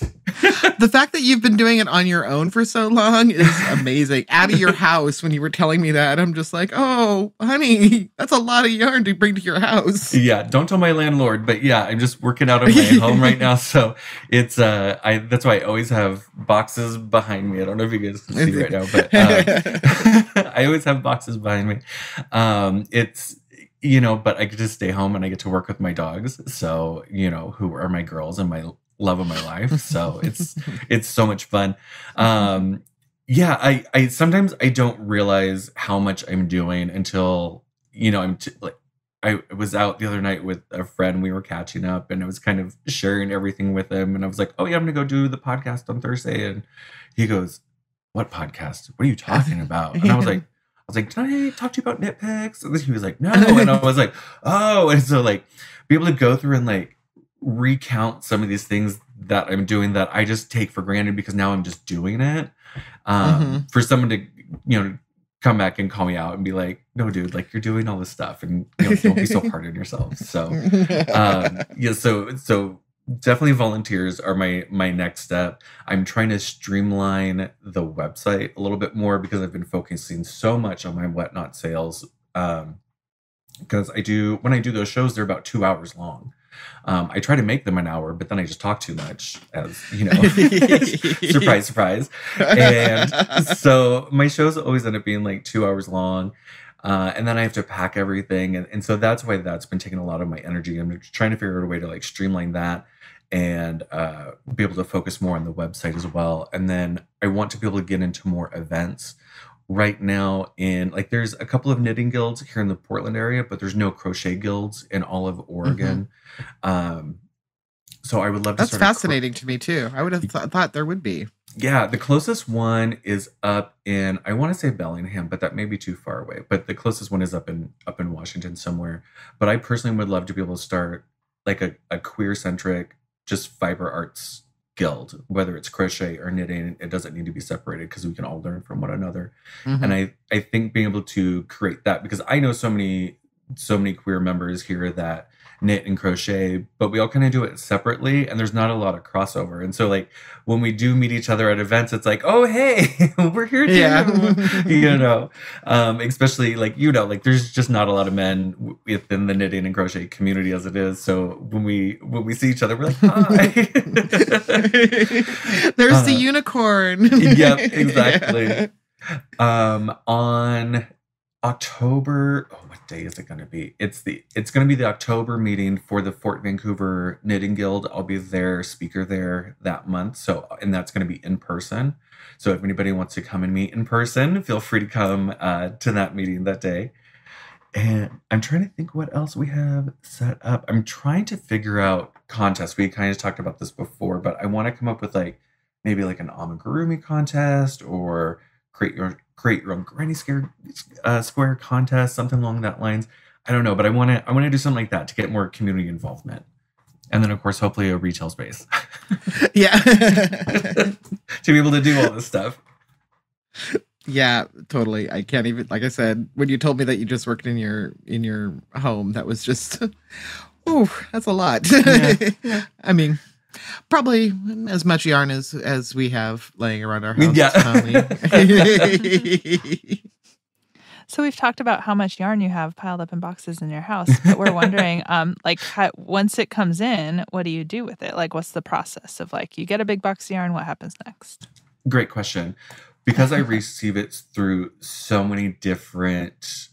Speaker 2: the fact that you've been doing it on your own for so long is amazing. Out of your house, when you were telling me that, I'm just like, oh, honey, that's a lot of yarn to bring to your house.
Speaker 4: yeah don't tell my landlord but yeah i'm just working out of my home right now. So it's uh i that's why i always have boxes behind me. I don't know if you guys can see right now but uh, i always have boxes behind me. Um it's you know but i get to stay home and i get to work with my dogs. So you know who are my girls and my love of my life. So it's it's so much fun. Um yeah i i sometimes i don't realize how much i'm doing until you know i'm t- like I was out the other night with a friend. We were catching up, and I was kind of sharing everything with him. And I was like, "Oh yeah, I'm gonna go do the podcast on Thursday." And he goes, "What podcast? What are you talking about?" And I was like, "I was like, did I talk to you about Knit Picks?" And then he was like, "No." And I was like, "Oh." And so like, be able to go through and like recount some of these things that I'm doing that I just take for granted because now I'm just doing it. Um, For someone to you know come back and call me out and be like, "No, dude, like you're doing all this stuff, and you know, don't be so hard on yourself." So, um, yeah, so so definitely volunteers are my my next step. I'm trying to streamline the website a little bit more because I've been focusing so much on my whatnot sales. Um, because I do when I do those shows, they're about two hours long. Um, I try to make them an hour, but then I just talk too much, as you know. surprise, surprise and so my shows always end up being like two hours long uh, and then i have to pack everything and, and so that's why that's been taking a lot of my energy i'm trying to figure out a way to like streamline that and uh, be able to focus more on the website as well and then i want to be able to get into more events right now in like there's a couple of knitting guilds here in the portland area but there's no crochet guilds in all of oregon um so i would love to
Speaker 2: That's
Speaker 4: start a cro-
Speaker 2: fascinating to me too. I would have th- thought there would be.
Speaker 4: yeah, the closest one is up in I want to say Bellingham, but that may be too far away. But the closest one is up in up in Washington somewhere. But I personally would love to be able to start like a, a queer centric, just fiber arts guild, whether it's crochet or knitting. It doesn't need to be separated because we can all learn from one another.
Speaker 2: Mhm.
Speaker 4: And I I think being able to create that because I know so many so many queer members here that knit and crochet, but we all kind of do it separately and there's not a lot of crossover. And so like when we do meet each other at events, it's like, oh hey, we're here too.
Speaker 2: Yeah.
Speaker 4: you know. Um, especially like you know, like there's just not a lot of men within the knitting and crochet community as it is. So when we when we see each other, we're like, hi.
Speaker 2: There's the
Speaker 4: Uh,
Speaker 2: unicorn.
Speaker 4: yep, exactly. um on october oh what day is it going to be? It's the it's going to be the october meeting for the fort vancouver knitting guild. I'll be their speaker there that month so and that's going to be in person. So if anybody wants to come and meet in person feel free to come uh, to that meeting that day. And i'm trying to think what else we have set up. I'm trying to figure out contests. We kind of talked about this before but i want to come up with like maybe like an amigurumi contest or create your create your own granny square uh, square contest, something along that lines. I don't know, but I want to I want to do something like that to get more community involvement, and then of course hopefully a retail space
Speaker 2: yeah.
Speaker 4: to be able to do all this stuff.
Speaker 2: yeah, totally. I can't even like I said, when you told me that you just worked in your in your home, that was just oh, that's a lot.
Speaker 4: Yeah.
Speaker 2: I mean, probably as much yarn as as we have laying around our house.
Speaker 4: Yeah.
Speaker 1: So we've talked about how much yarn you have piled up in boxes in your house, but we're wondering, um, like, how, once it comes in, what do you do with it? Like, what's the process of like you get a big box of yarn? What happens next?
Speaker 4: Great question. Because I receive it through so many different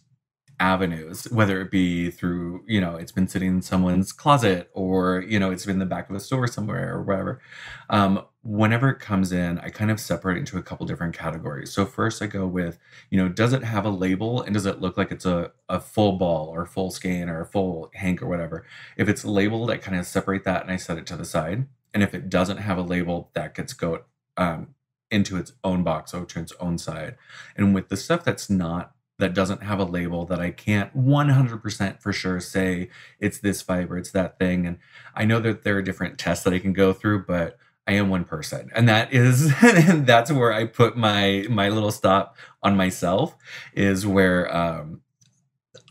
Speaker 4: avenues, whether it be through, you know, it's been sitting in someone's closet or, you know, it's been in the back of a store somewhere or whatever. Um, whenever it comes in, I kind of separate into a couple different categories. So first I go with, you know, does it have a label and does it look like it's a, a full ball or full skein or a full hank or whatever? If it's labeled, I kind of separate that and I set it to the side. And if it doesn't have a label, that gets go um, into its own box or to its own side. And with the stuff that's not that doesn't have a label that I can't 100% for sure say it's this fiber, it's that thing. And I know that there are different tests that I can go through, but I am one person. And that is that's where I put my my little stop on myself is where um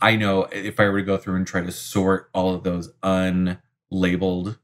Speaker 4: I know if I were to go through and try to sort all of those unlabeled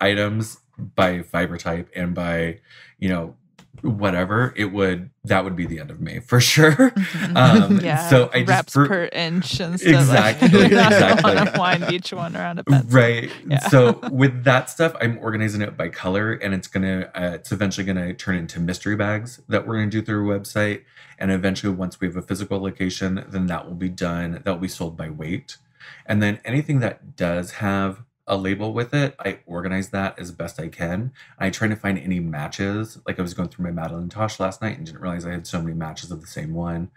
Speaker 4: items by fiber type and by, you know, whatever, it would that would be the end of me for sure. Um,
Speaker 1: yeah,
Speaker 4: so I just
Speaker 1: reps
Speaker 4: for-
Speaker 1: per inch instead
Speaker 4: Exactly,
Speaker 1: like,
Speaker 4: exactly.
Speaker 1: want to wind each one around a pencil.
Speaker 4: Right.
Speaker 1: Yeah.
Speaker 4: So with that stuff, I'm organizing it by color, and it's gonna, uh, it's eventually gonna turn into mystery bags that we're gonna do through a website, and eventually, once we have a physical location, then that will be done. That will be sold by weight, and then anything that does have a label with it, I organize that as best I can. I try to find any matches. Like I was going through my Madelinetosh last night and didn't realize I had so many matches of the same one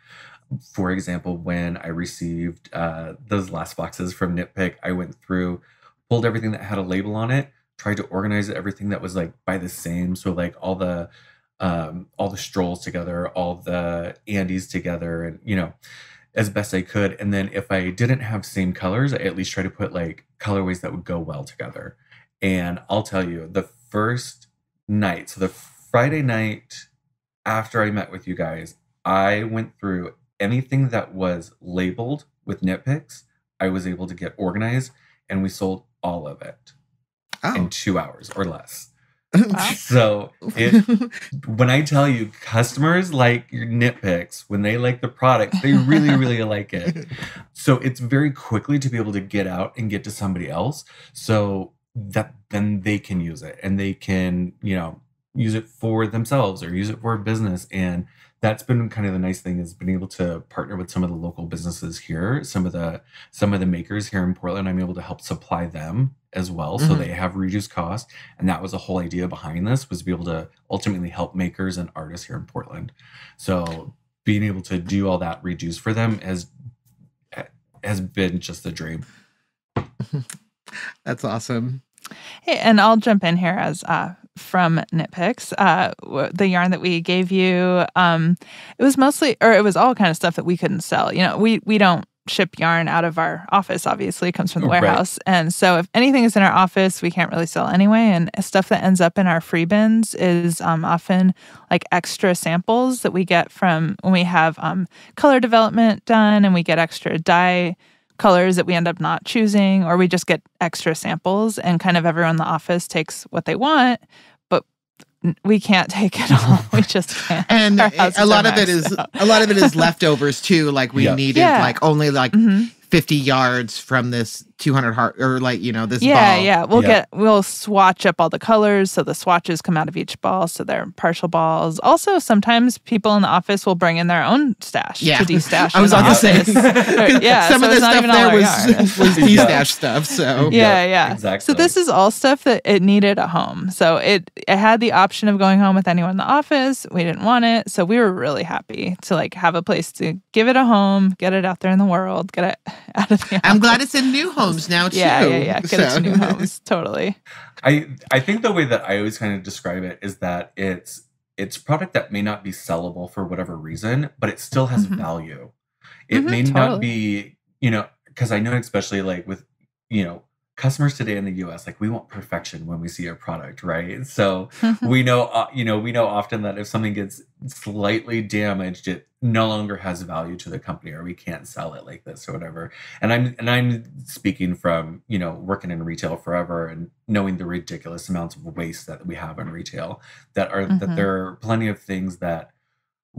Speaker 4: for example, when I received uh, those last boxes from Knit Pick, I went through, pulled everything that had a label on it, tried to organize everything that was like by the same. So like all the um, all the strolls together, all the Andes together, and you know, as best I could. And then if I didn't have same colors, I at least try to put like colorways that would go well together. And I'll tell you, the first night, so the Friday night after I met with you guys, I went through anything that was labeled with Knit Picks. I was able to get organized, and we sold all of it oh. in
Speaker 2: Oh.
Speaker 4: two hours or less.
Speaker 1: Wow.
Speaker 4: So it when I tell you customers like your Knit Picks, when they like the product, they really, really like it. So it's very quickly to be able to get out and get to somebody else so that then they can use it and they can, you know, use it for themselves or use it for a business. And that's been kind of the nice thing is being able to partner with some of the local businesses here, some of the some of the makers here in Portland. I'm able to help supply them as well. So
Speaker 2: Mhm.
Speaker 4: they have reduced cost. And that was the whole idea behind this was to be able to ultimately help makers and artists here in Portland. So being able to do all that reduce for them has has been just a dream.
Speaker 2: That's awesome.
Speaker 1: Hey, and I'll jump in here as uh, from Knit Picks. Uh, the yarn that we gave you, um, it was mostly, or it was all kind of stuff that we couldn't sell. You know, we we don't ship yarn out of our office. Obviously, it comes from the
Speaker 4: Right.
Speaker 1: warehouse, and so if anything is in our office, we can't really sell anyway. And stuff that ends up in our free bins is um, often like extra samples that we get from when we have um, color development done, and we get extra dye colors that we end up not choosing, or we just get extra samples, and kind of everyone in the office takes what they want, but we can't take it all. we just can't.
Speaker 2: and
Speaker 1: Our
Speaker 2: it-
Speaker 1: houses
Speaker 2: a lot of it is
Speaker 1: out.
Speaker 2: a lot of it is leftovers too. Like we
Speaker 4: Yeah.
Speaker 2: needed
Speaker 1: Yeah.
Speaker 2: like only like
Speaker 1: Mhm.
Speaker 2: 50 yards from this 200 heart or like you know this
Speaker 1: Yeah,
Speaker 2: ball.
Speaker 1: yeah. We'll
Speaker 4: Yeah.
Speaker 1: get we'll swatch up all the colors so the swatches come out of each ball, so they're partial balls. Also, sometimes people in the office will bring in their own stash
Speaker 2: Yeah.
Speaker 1: to destash.
Speaker 2: I was
Speaker 1: in
Speaker 2: on the same.
Speaker 1: yeah,
Speaker 2: some
Speaker 1: so
Speaker 2: of the stuff there
Speaker 1: our
Speaker 2: was
Speaker 1: yarn.
Speaker 2: was
Speaker 4: Yeah.
Speaker 2: de-stash stuff. So
Speaker 1: Yeah,
Speaker 4: Yeah,
Speaker 1: yeah.
Speaker 4: exactly.
Speaker 1: So this is all stuff that it needed a home. So it it had the option of going home with anyone in the office. We didn't want it, so we were really happy to like have a place to give it a home, get it out there in the world, get it out of the.
Speaker 2: I'm glad it's a new homes now too.
Speaker 1: Yeah, yeah, yeah. Get it to new homes. Totally.
Speaker 4: I I think the way that I always kind of describe it is that it's it's product that may not be sellable for whatever reason, but it still has
Speaker 1: Mhm.
Speaker 4: value. It
Speaker 1: Mhm,
Speaker 4: may
Speaker 1: totally.
Speaker 4: not be, you know, because I know especially like with, you know, customers today in the US, like we want perfection when we see a product, right? So we know, uh, you know, we know often that if something gets slightly damaged, it no longer has value to the company, or we can't sell it like this or whatever. And I'm and I'm speaking from you know working in retail forever and knowing the ridiculous amounts of waste that we have in retail. That are
Speaker 1: Mhm.
Speaker 4: that there are plenty of things that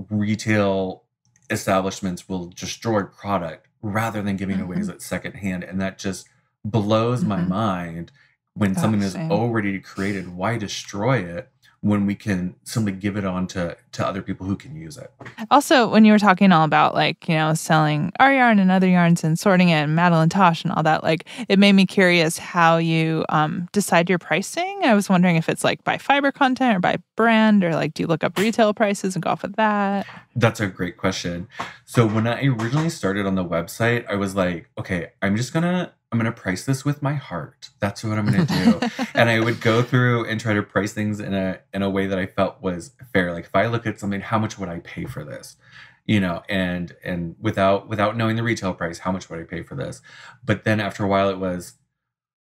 Speaker 4: retail establishments will destroy product rather than giving away
Speaker 1: Mhm.
Speaker 4: as it secondhand, and that just blows my
Speaker 1: Mhm.
Speaker 4: mind when
Speaker 1: Oh,
Speaker 4: something is
Speaker 1: same.
Speaker 4: already created why destroy it when we can simply give it on to to other people who can use it
Speaker 1: Also, when you were talking all about like, you know, selling our yarn and other yarns and sorting it and Madelinetosh and all that, like it made me curious how you um, decide your pricing. I was wondering if it's like by fiber content or by brand or like do you look up retail prices and go off of that?
Speaker 4: that's a great question so when i originally started on the website i was like okay i'm just gonna i'm gonna price this with my heart that's what i'm gonna do and I would go through and try to price things in a in a way that I felt was fair. Like if I look at something, how much would I pay for this? You know, and and without without knowing the retail price, how much would I pay for this? But then after a while, it was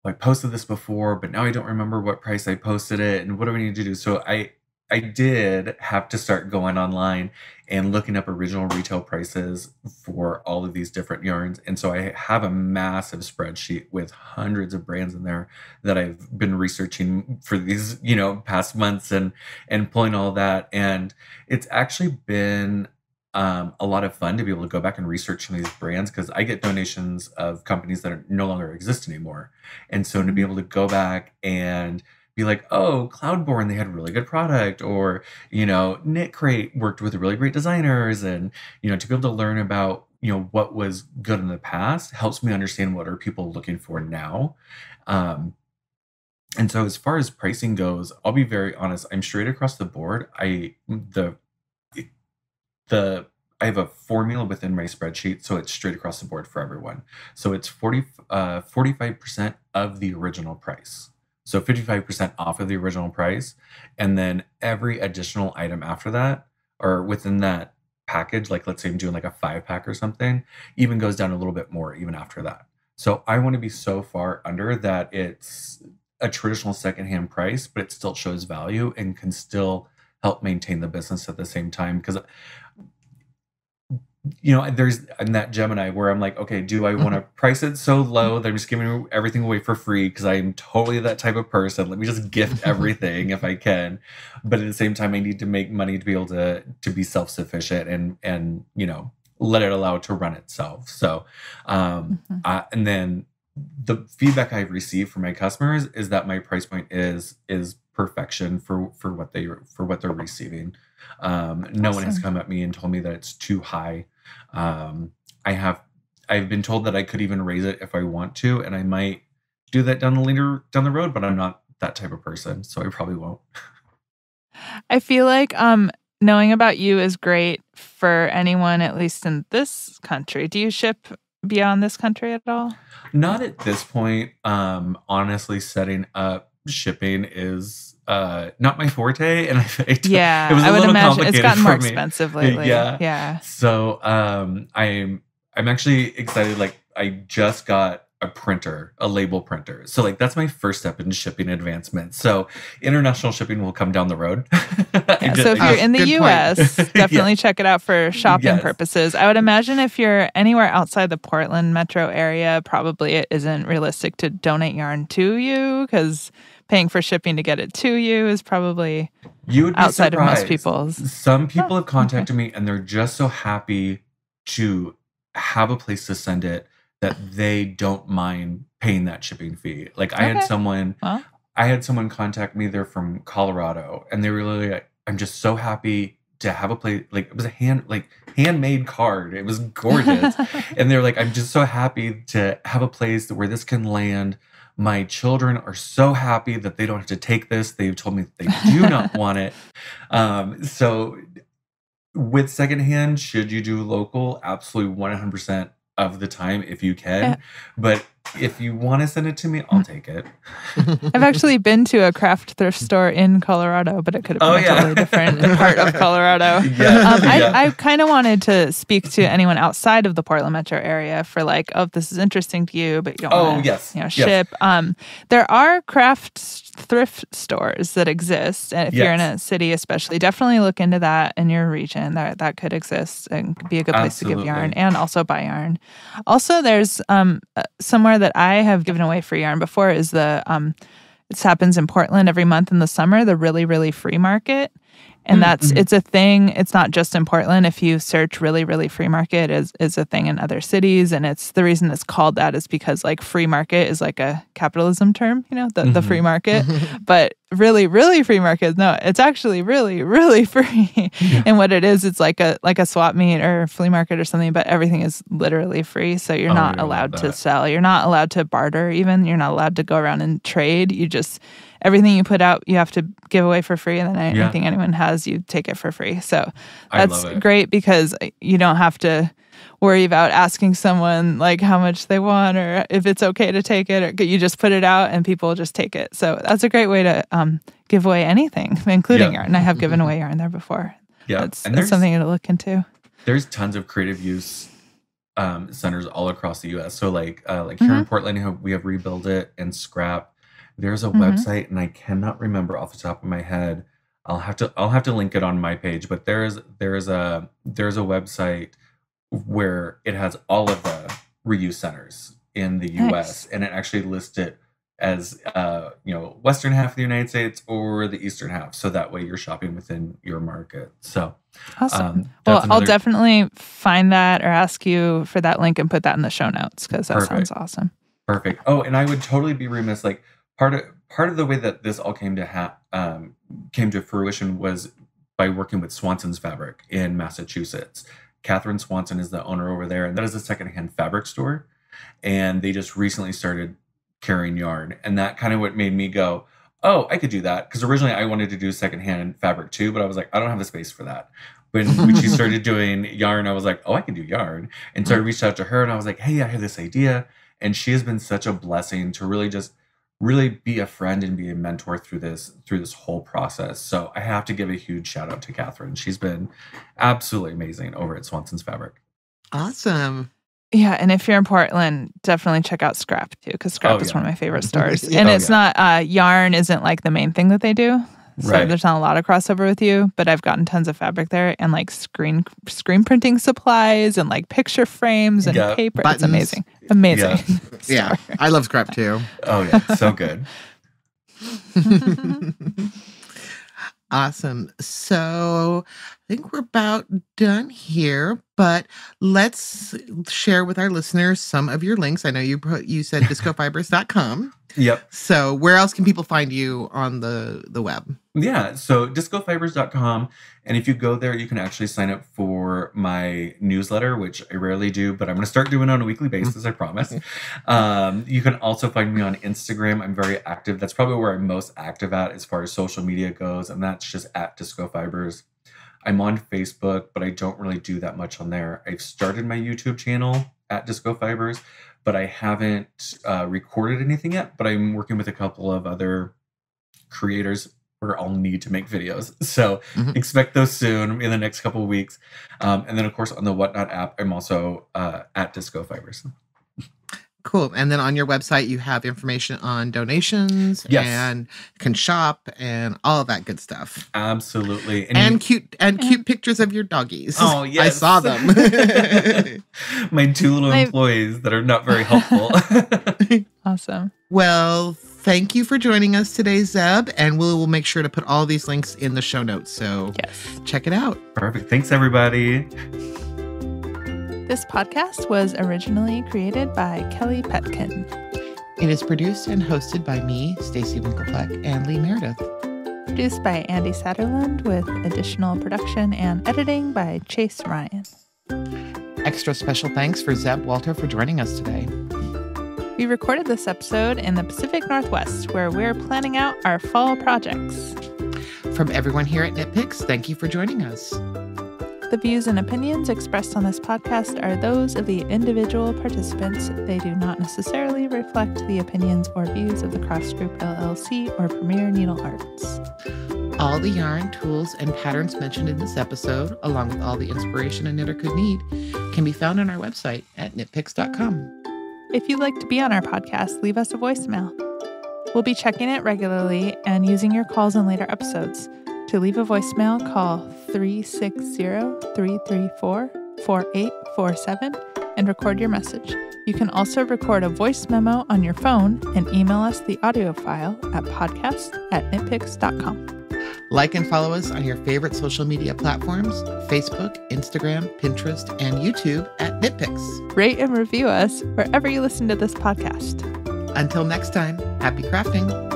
Speaker 4: well, I posted this before, but now I don't remember what price I posted it, and what do I need to do? So I I did have to start going online and looking up original retail prices for all of these different yarns. And so I have a massive spreadsheet with hundreds of brands in there that I've been researching for these, you know, past months and and pulling all that. And it's actually been um, a lot of fun to be able to go back and research some of these brands because I get donations of companies that are no longer exist anymore. And so to be able to go back and be like, oh, Cloudborn, they had really good product, or you know, Knit Crate worked with really great designers, and you know, to be able to learn about you know what was good in the past helps me understand what are people looking for now. Um, and so as far as pricing goes, I'll be very honest. I'm straight across the board. I the the I have a formula within my spreadsheet, so it's straight across the board for everyone. So it's 40, uh, 45% of the original price. So 55% off of the original price. And then every additional item after that, or within that package, like let's say I'm doing like a five pack or something, even goes down a little bit more even after that. So I want to be so far under that it's a traditional secondhand price, but it still shows value and can still help maintain the business at the same time. Because you know, there's in that Gemini where I'm like, okay, do I want to price it so low that I'm just giving everything away for free because I'm totally that type of person. Let me just gift everything if I can, but at the same time, I need to make money to be able to to be self sufficient and and you know let it allow it to run itself. So, um,
Speaker 1: Mhm.
Speaker 4: uh, and then the feedback I've received from my customers is that my price point is is perfection for for what they for what they're receiving. Um, no one has come at me and told me that it's too high. Um, I have I've been told that I could even raise it if I want to, and I might do that down the later down the road, but I'm not that type of person, so I probably won't.
Speaker 1: I feel like um knowing about you is great for anyone at least in this country. Do you ship beyond this country at all?
Speaker 4: Not at this point. Um, honestly, setting up shipping is uh not my forte, and I, I don't-
Speaker 1: Yeah,
Speaker 4: it was a
Speaker 1: I would
Speaker 4: little
Speaker 1: imagine it's gotten more
Speaker 4: me.
Speaker 1: expensive lately.
Speaker 4: Yeah.
Speaker 1: yeah.
Speaker 4: So um, I'm I'm actually excited. Like I just got a printer, a label printer. So like that's my first step in shipping advancement. So international shipping will come down the road.
Speaker 1: Yeah, so if you're in the US, definitely
Speaker 4: Yeah.
Speaker 1: check it out for shopping
Speaker 4: Yes.
Speaker 1: purposes. I would imagine if you're anywhere outside the Portland metro area, probably it isn't realistic to donate yarn to you because paying for shipping to get it to you is probably
Speaker 4: you would
Speaker 1: outside of most people's.
Speaker 4: Some oh, people
Speaker 1: Oh,
Speaker 4: have contacted me and they're just so happy to have a place to send it that they don't mind paying that shipping fee. Like I had someone
Speaker 1: Well.
Speaker 4: I had someone contact me they're from Colorado and they were really like I'm just so happy to have a place like it was a hand like handmade card. It was gorgeous. and they're like, I'm just so happy to have a place where this can land. My children are so happy that they don't have to take this. They've told me that they do not want it. Um, so, with secondhand, should you do local? Absolutely 100% of the time if you can.
Speaker 1: Yeah.
Speaker 4: But if you want to send it to me, I'll take it.
Speaker 1: I've actually been to a craft thrift store in Colorado, but it could have been
Speaker 4: Oh,
Speaker 1: a
Speaker 4: yeah.
Speaker 1: totally different part of Colorado.
Speaker 4: Yeah,
Speaker 1: Um, I,
Speaker 4: yeah.
Speaker 1: I kind of wanted to speak to anyone outside of the Portland metro area for like, oh, this is interesting to you, but you don't
Speaker 4: Oh,
Speaker 1: want to,
Speaker 4: yes.
Speaker 1: you know,
Speaker 4: yes.
Speaker 1: ship. Um, there are craft thrift stores that exist, and if you're in a city, especially, definitely look into that in your region. That that could exist and be a good place to give yarn and also buy yarn. Also, there's um uh, that I have given away free yarn before is the um. This happens in Portland every month in the summer, the really, really free market. And that's
Speaker 4: mhm.
Speaker 1: it's a thing. It's not just in Portland. If you search really, really free market is is a thing in other cities. And it's the reason it's called that is because like free market is like a capitalism term, you know, the, the
Speaker 4: Mhm.
Speaker 1: free market. But really, really free market, no, it's actually really, really free.
Speaker 4: Yeah.
Speaker 1: and what it is, it's like a like a swap meet or flea market or something, but everything is literally free. So you're
Speaker 4: Oh,
Speaker 1: not allowed to sell. You're not allowed to barter even. You're not allowed to go around and trade. You just everything you put out you have to give away for free and then
Speaker 4: Yeah.
Speaker 1: anything anyone has you take it for free. So that's great because you don't have to worry about asking someone like how much they want or if it's okay to take it or you just put it out and people just take it so that's a great way to um, give away anything including
Speaker 4: Yeah.
Speaker 1: yarn i have given away yarn there before
Speaker 4: Yeah.
Speaker 1: that's,
Speaker 4: and
Speaker 1: that's
Speaker 4: there's
Speaker 1: something to look into
Speaker 4: there's tons of creative use um, centers all across the U.S. So like uh, like here in Portland, we have- we have Rebuild It and Scrap. There's a
Speaker 1: Mhm.
Speaker 4: website, and I cannot remember off the top of my head. I'll have to I'll have to link it on my page. But there is there is a there's a website where it has all of the reuse centers in the U.S.
Speaker 1: Nice.
Speaker 4: and it actually lists it as uh, you know western half of the United States or the eastern half, so that way you're shopping within your market. So
Speaker 1: awesome
Speaker 4: um,
Speaker 1: well
Speaker 4: that's
Speaker 1: i'll definitely find that or ask you for that link and put that in the show notes because that
Speaker 4: Perfect.
Speaker 1: sounds awesome
Speaker 4: Perfect. Oh, and I would totally be remiss. Like part of part of the way that this all came to ha- um, came to fruition was by working with Swanson's Fabric in Massachusetts. Catherine Swanson is the owner over there, and that is a secondhand fabric store. And they just recently started carrying yarn, and that kind of what made me go, "Oh, I could do that." Because originally I wanted to do secondhand fabric too, but I was like, I don't have the space for that. When, when she started doing yarn, I was like, "Oh, I can do yarn." And so I reached out to her, and I was like, "Hey, I have this idea." and she has been such a blessing to really just really be a friend and be a mentor through this through this whole process so i have to give a huge shout out to catherine she's been absolutely amazing over at swanson's fabric
Speaker 2: awesome.
Speaker 1: Yeah, and if you're in Portland, definitely check out Scrap too, because Scrap
Speaker 4: Oh,
Speaker 1: is
Speaker 4: yeah.
Speaker 1: one of my favorite stores.
Speaker 2: Yeah.
Speaker 1: And
Speaker 4: Oh,
Speaker 1: it's
Speaker 4: yeah.
Speaker 1: not uh, yarn isn't like the main thing that they do, so
Speaker 4: Right.
Speaker 1: there's not a lot of crossover with you. But I've gotten tons of fabric there and like screen screen printing supplies and like picture frames and
Speaker 4: Yeah.
Speaker 1: paper.
Speaker 2: Buttons.
Speaker 1: It's amazing, amazing.
Speaker 2: Yeah, I love scrap too.
Speaker 4: oh yeah so good
Speaker 2: awesome. So I think we're about done here, but let's share with our listeners some of your links. I know you put, you said discofibers.com.
Speaker 4: yep
Speaker 2: So where else can people find you on the the web?
Speaker 4: Yeah, so discofibers.com. And if you go there, you can actually sign up for my newsletter, which I rarely do, but I'm going to start doing on a weekly basis, I promise. Um, you can also find me on Instagram. I'm very active. That's probably where I'm most active at as far as social media goes, and that's just at discofibers. I'm on Facebook, but I don't really do that much on there. I've started my YouTube channel at Disco Fibers, but I haven't uh, recorded anything yet. But I'm working with a couple of other creators where I'll need to make videos. So
Speaker 2: Mhm.
Speaker 4: expect those soon in the next couple of weeks. Um, and then of course on the Whatnot app, I'm also uh, at Disco Fibers.
Speaker 2: Cool. And then on your website, you have information on donations
Speaker 4: Yes.
Speaker 2: and can shop and all of that good stuff.
Speaker 4: Absolutely.
Speaker 2: And,
Speaker 4: you-
Speaker 2: cute and
Speaker 1: Yeah.
Speaker 2: cute pictures of your doggies.
Speaker 4: Oh yes.
Speaker 2: I saw them.
Speaker 4: My two little
Speaker 1: My-
Speaker 4: employees that are not very helpful.
Speaker 1: Awesome.
Speaker 2: well, thank you for joining us today, Zeb. And we'll, we'll make sure to put all these links in the show notes. So
Speaker 1: Yes.
Speaker 2: check it out.
Speaker 4: Perfect. Thanks everybody.
Speaker 1: This podcast was originally created by Kelley Petkun,
Speaker 2: It is produced and hosted by me, Stacey Winklepleck, and Lee Meredith.
Speaker 1: produced by Andi Satterlund, with additional production and editing by Chase Ryan.
Speaker 2: Extra special thanks for Zeb Walter for joining us today.
Speaker 1: We recorded this episode in the Pacific Northwest, where we're planning out our fall projects.
Speaker 2: From everyone here at Knit Picks, thank you for joining us.
Speaker 1: The views and opinions expressed on this podcast are those of the individual participants. They do not necessarily reflect the opinions or views of the Cross Group LLC or Premier Needle Arts.
Speaker 2: All the yarn, tools, and patterns mentioned in this episode, along with all the inspiration a knitter could need, can be found on our website at knitpicks.com.
Speaker 1: If you'd like to be on our podcast, leave us a voicemail. We'll be checking it regularly and using your calls in later episodes. To leave a voicemail, call 360 334 4847 and record your message. You can also record a voice memo on your phone and email us the audio file at podcast at knitpicks.com.
Speaker 2: Like and follow us on your favorite social media platforms Facebook, Instagram, Pinterest, and YouTube at Knit Picks.
Speaker 1: Rate and review us wherever you listen to this podcast.
Speaker 2: Until next time, happy crafting.